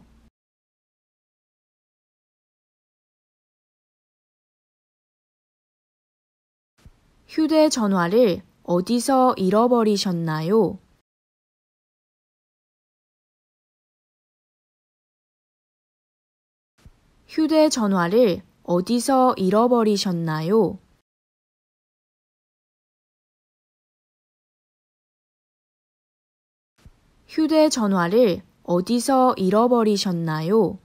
휴대전화를 어디서 잃어버리셨나요? 휴대전화를 어디서 잃어버리셨나요? 휴대전화를 어디서 잃어버리셨나요?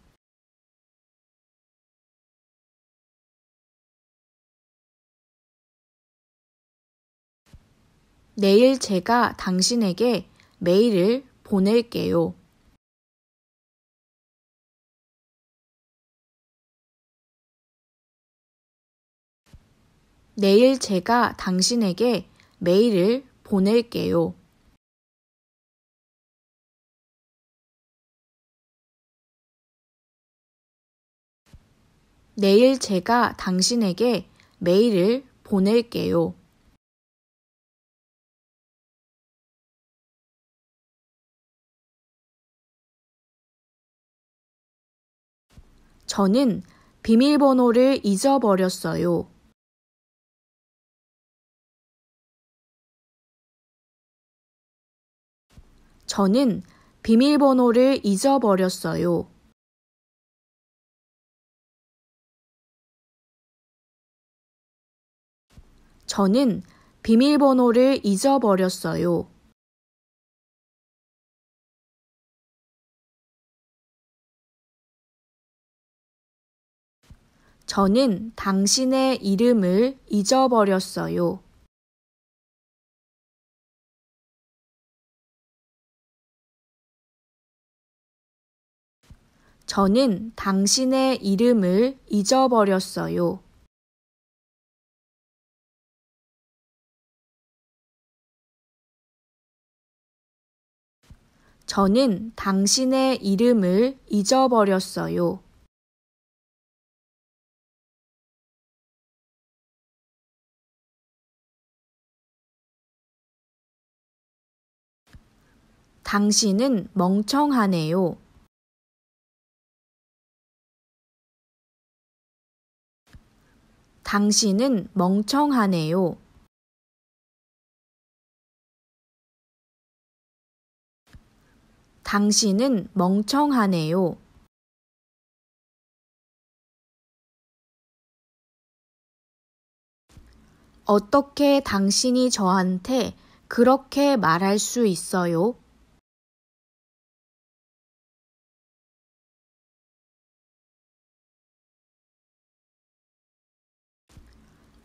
내일 제가 당신에게 메일을 보낼게요. 내일 제가 당신에게 메일을 보낼게요. 내일 제가 당신에게 메일을 보낼게요. 저는 비밀번호를 잊어버렸어요. 저는 비밀번호를 잊어버렸어요. 저는 비밀번호를 잊어버렸어요. 저는 당신의 이름을 잊어버렸어요. 저는 당신의 이름을 잊어버렸어요. 저는 당신의 이름을 잊어버렸어요. 당신은 멍청하네요. 당신은 멍청하네요. 당신은 멍청하네요. 어떻게 당신이 저한테 그렇게 말할 수 있어요?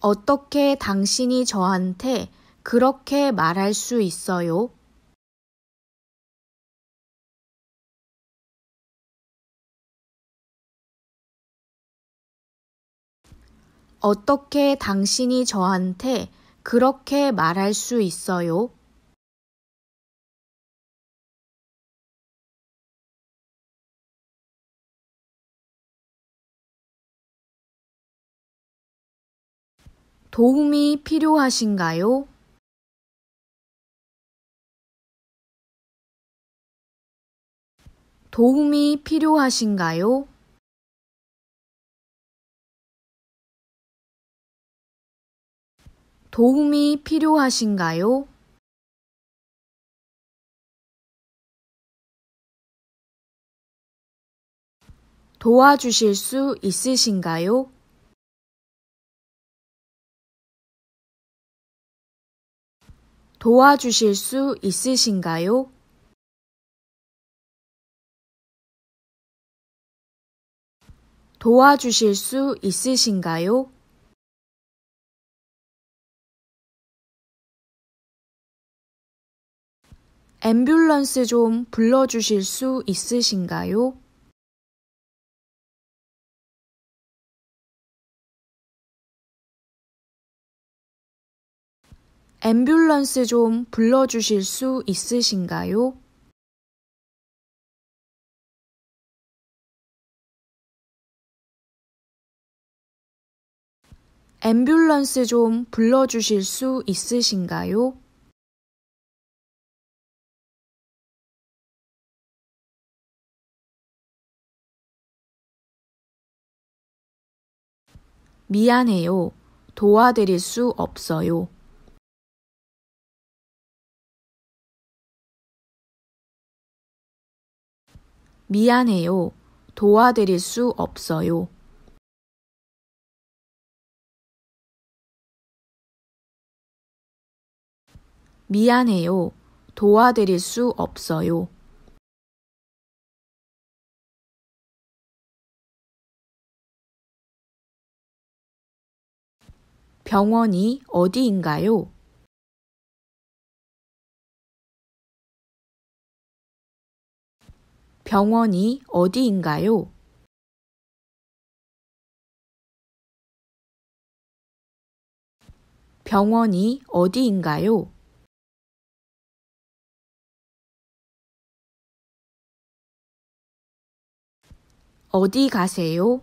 어떻게 당신이 저한테 그렇게 말할 수 있어요? 어떻게 당신이 저한테 그렇게 말할 수 있어요? 도움이 필요하신가요? 도움이 필요하신가요? 도움이 필요하신가요? 도와주실 수 있으신가요? 도와주실 수 있으신가요? 도와주실 수 있으신가요? 앰뷸런스 좀 불러주실 수 있으신가요? 앰뷸런스 좀 불러주실 수 있으신가요? 앰뷸런스 좀 불러주실 수 있으신가요? 미안해요. 도와드릴 수 없어요. 미안해요. 도와드릴 수 없어요. 미안해요. 도와드릴 수 없어요. 병원이 어디인가요? 병원이 어디인가요? 병원이 어디인가요? 어디 가세요?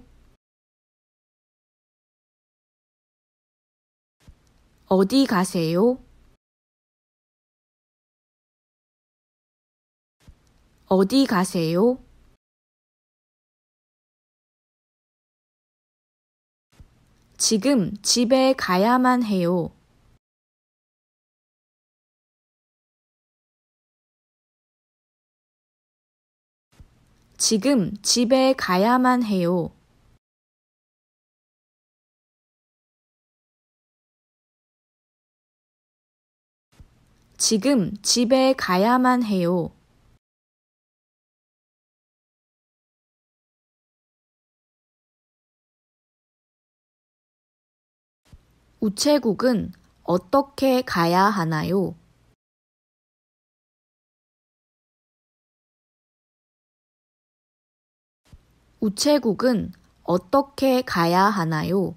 어디 가세요? 어디 가세요? 지금 집에 가야만 해요. 지금 집에 가야만 해요. 지금 집에 가야만 해요. 우체국은 어떻게 가야 하나요? 우체국은 어떻게 가야 하나요?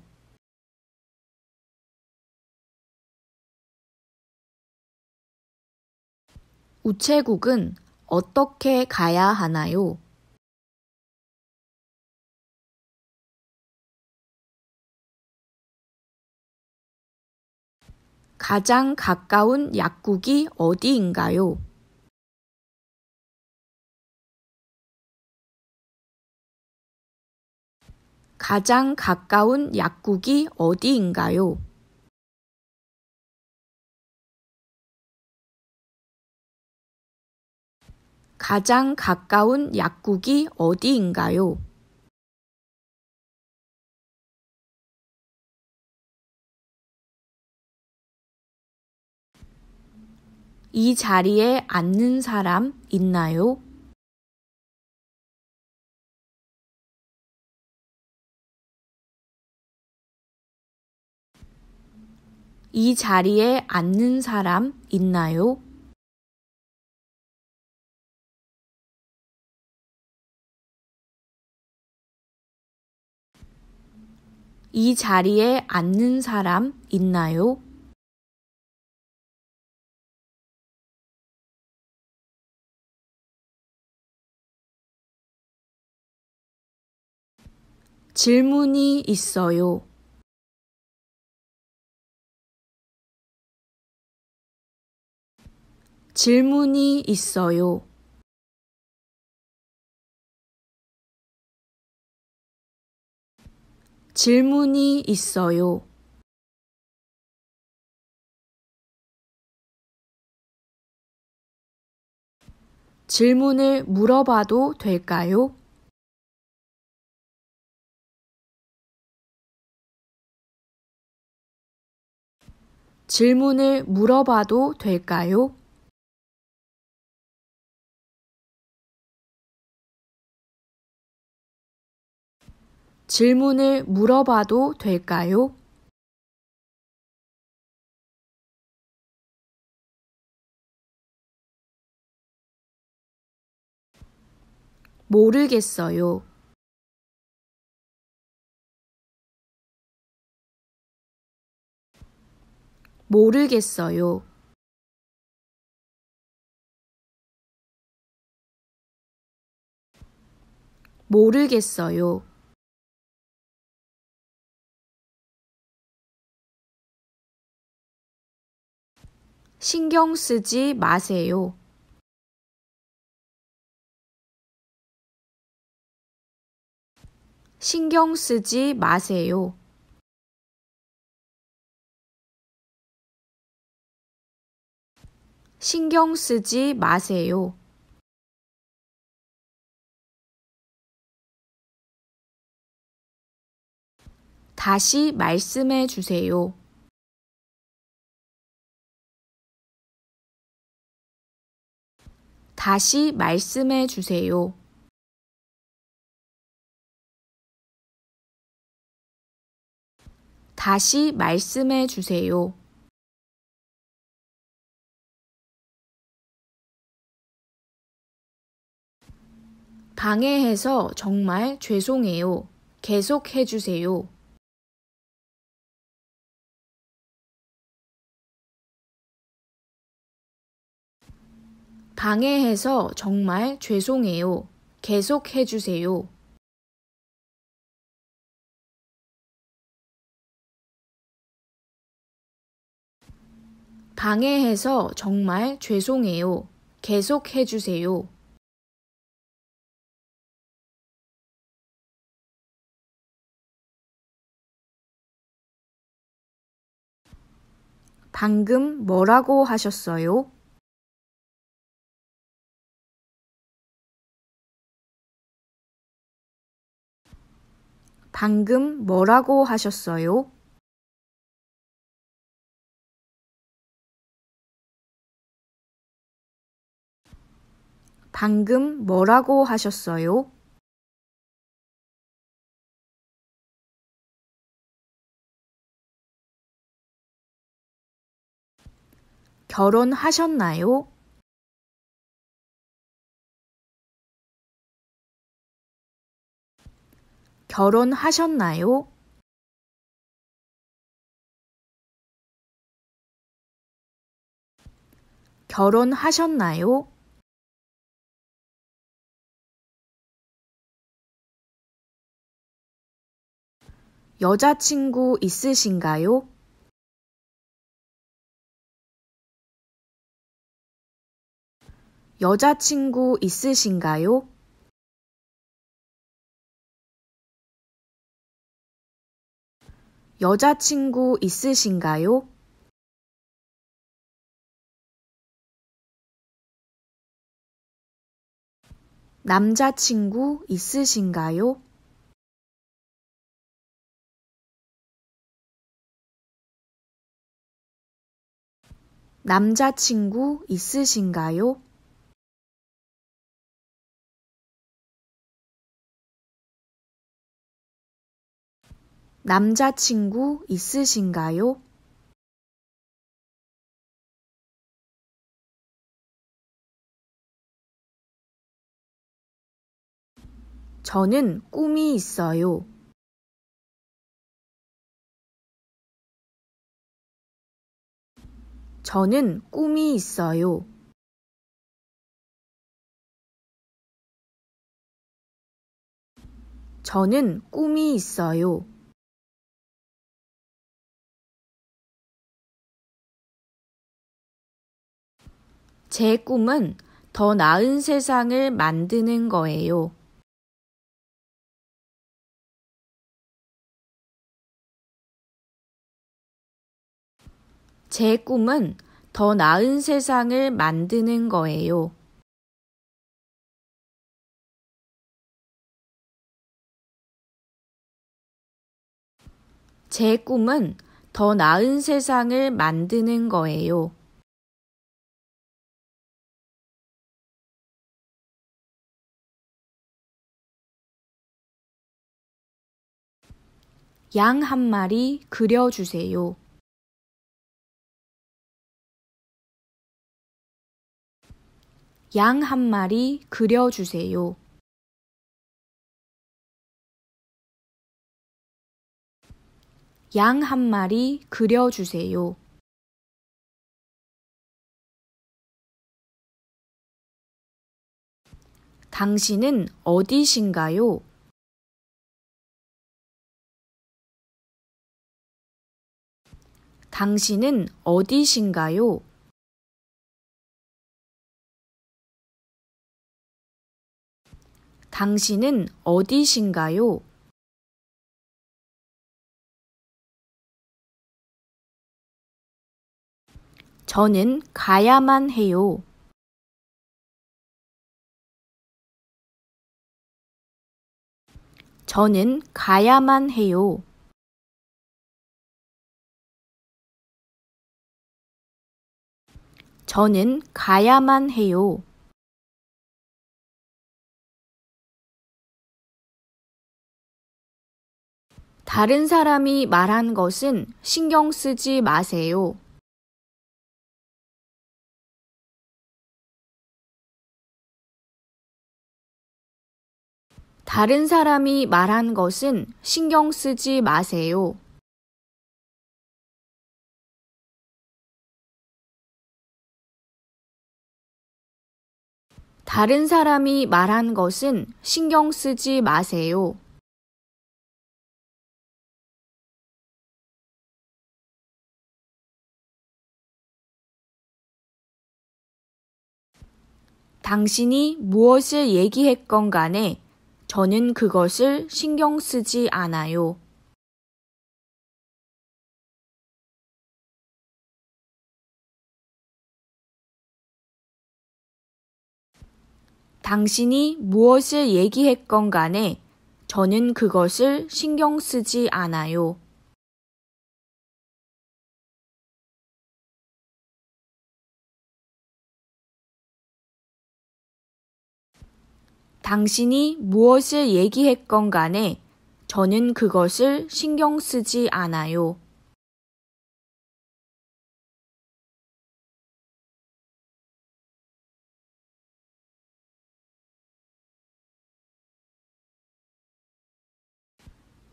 우체국은 어떻게 가야 하나요? 가장 가까운 약국이 어디인가요? 가장 가까운 약국이 어디인가요? 가장 가까운 약국이 어디인가요? 이 자리에 앉는 사람 있나요? 이 자리에 앉는 사람 있나요? 이 자리에 앉는 사람 있나요? 질문이 있어요. 질문이 있어요. 질문이 있어요. 질문을 물어봐도 될까요? 질문을 물어봐도 될까요? 질문을 물어봐도 될까요? 모르겠어요. 모르겠어요. 모르겠어요. 신경 쓰지 마세요. 신경 쓰지 마세요. 신경 쓰지 마세요. 다시 말씀해 주세요. 다시 말씀해 주세요. 다시 말씀해 주세요. 방해해서 정말 죄송해요. 계속 해주세요. 방해해서 정말 죄송해요. 계속 해주세요. 방해해서 정말 죄송해요. 계속 해주세요. 방금 뭐라고 하셨어요? 방금 뭐라고 하셨어요? 방금 뭐라고 하셨어요? 결혼하셨나요? 결혼하셨나요? 결혼하셨나요? 여자친구 있으신가요? 여자친구 있으신가요? 여자친구 있으신가요? 남자친구 있으신가요? 남자친구 있으신가요? 남자친구 있으신가요? 저는 꿈이 있어요. 저는 꿈이 있어요. 저는 꿈이 있어요. 제 꿈은 더 나은 세상을 만드는 거예요. 제 꿈은 더 나은 세상을 만드는 거예요. 제 꿈은 더 나은 세상을 만드는 거예요. 양 한 마리 그려주세요. 양 한 마리 그려주세요. 양 한 마리 그려주세요. 당신은 어디신가요? 당신은 어디신가요? 당신은 어디신가요? 저는 가야만 해요. 저는 가야만 해요. 저는 가야만 해요. 다른 사람이 말한 것은 신경 쓰지 마세요. 다른 사람이 말한 것은 신경 쓰지 마세요. 다른 사람이 말한 것은 신경 쓰지 마세요. 당신이 무엇을 얘기했건 간에 저는 그것을 신경 쓰지 않아요. 당신이 무엇을 얘기했건 간에 저는 그것을 신경 쓰지 않아요. 당신이 무엇을 얘기했건 간에 저는 그것을 신경 쓰지 않아요.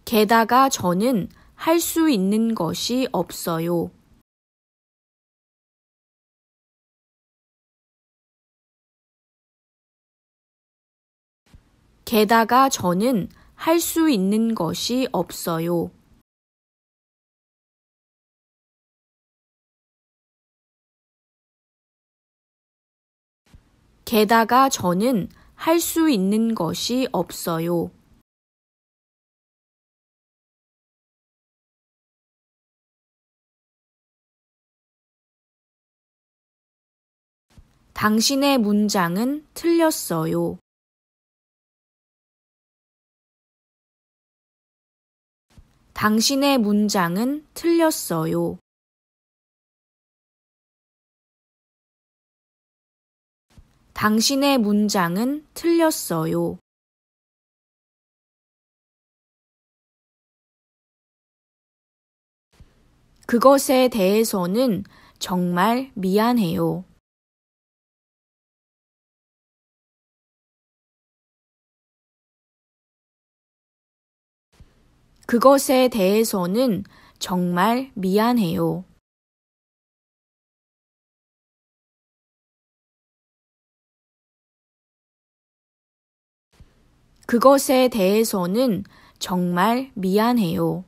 게다가 저는 할 수 있는 것이 없어요. 게다가 저는 할 수 있는 것이 없어요. 게다가 저는 할 수 있는 것이 없어요. 당신의 문장은 틀렸어요. 당신의 문장은 틀렸어요. 당신의 문장은 틀렸어요. 그것에 대해서는 정말 미안해요. 그것에 대해서는 정말 미안해요. 그것에 대해서는 정말 미안해요.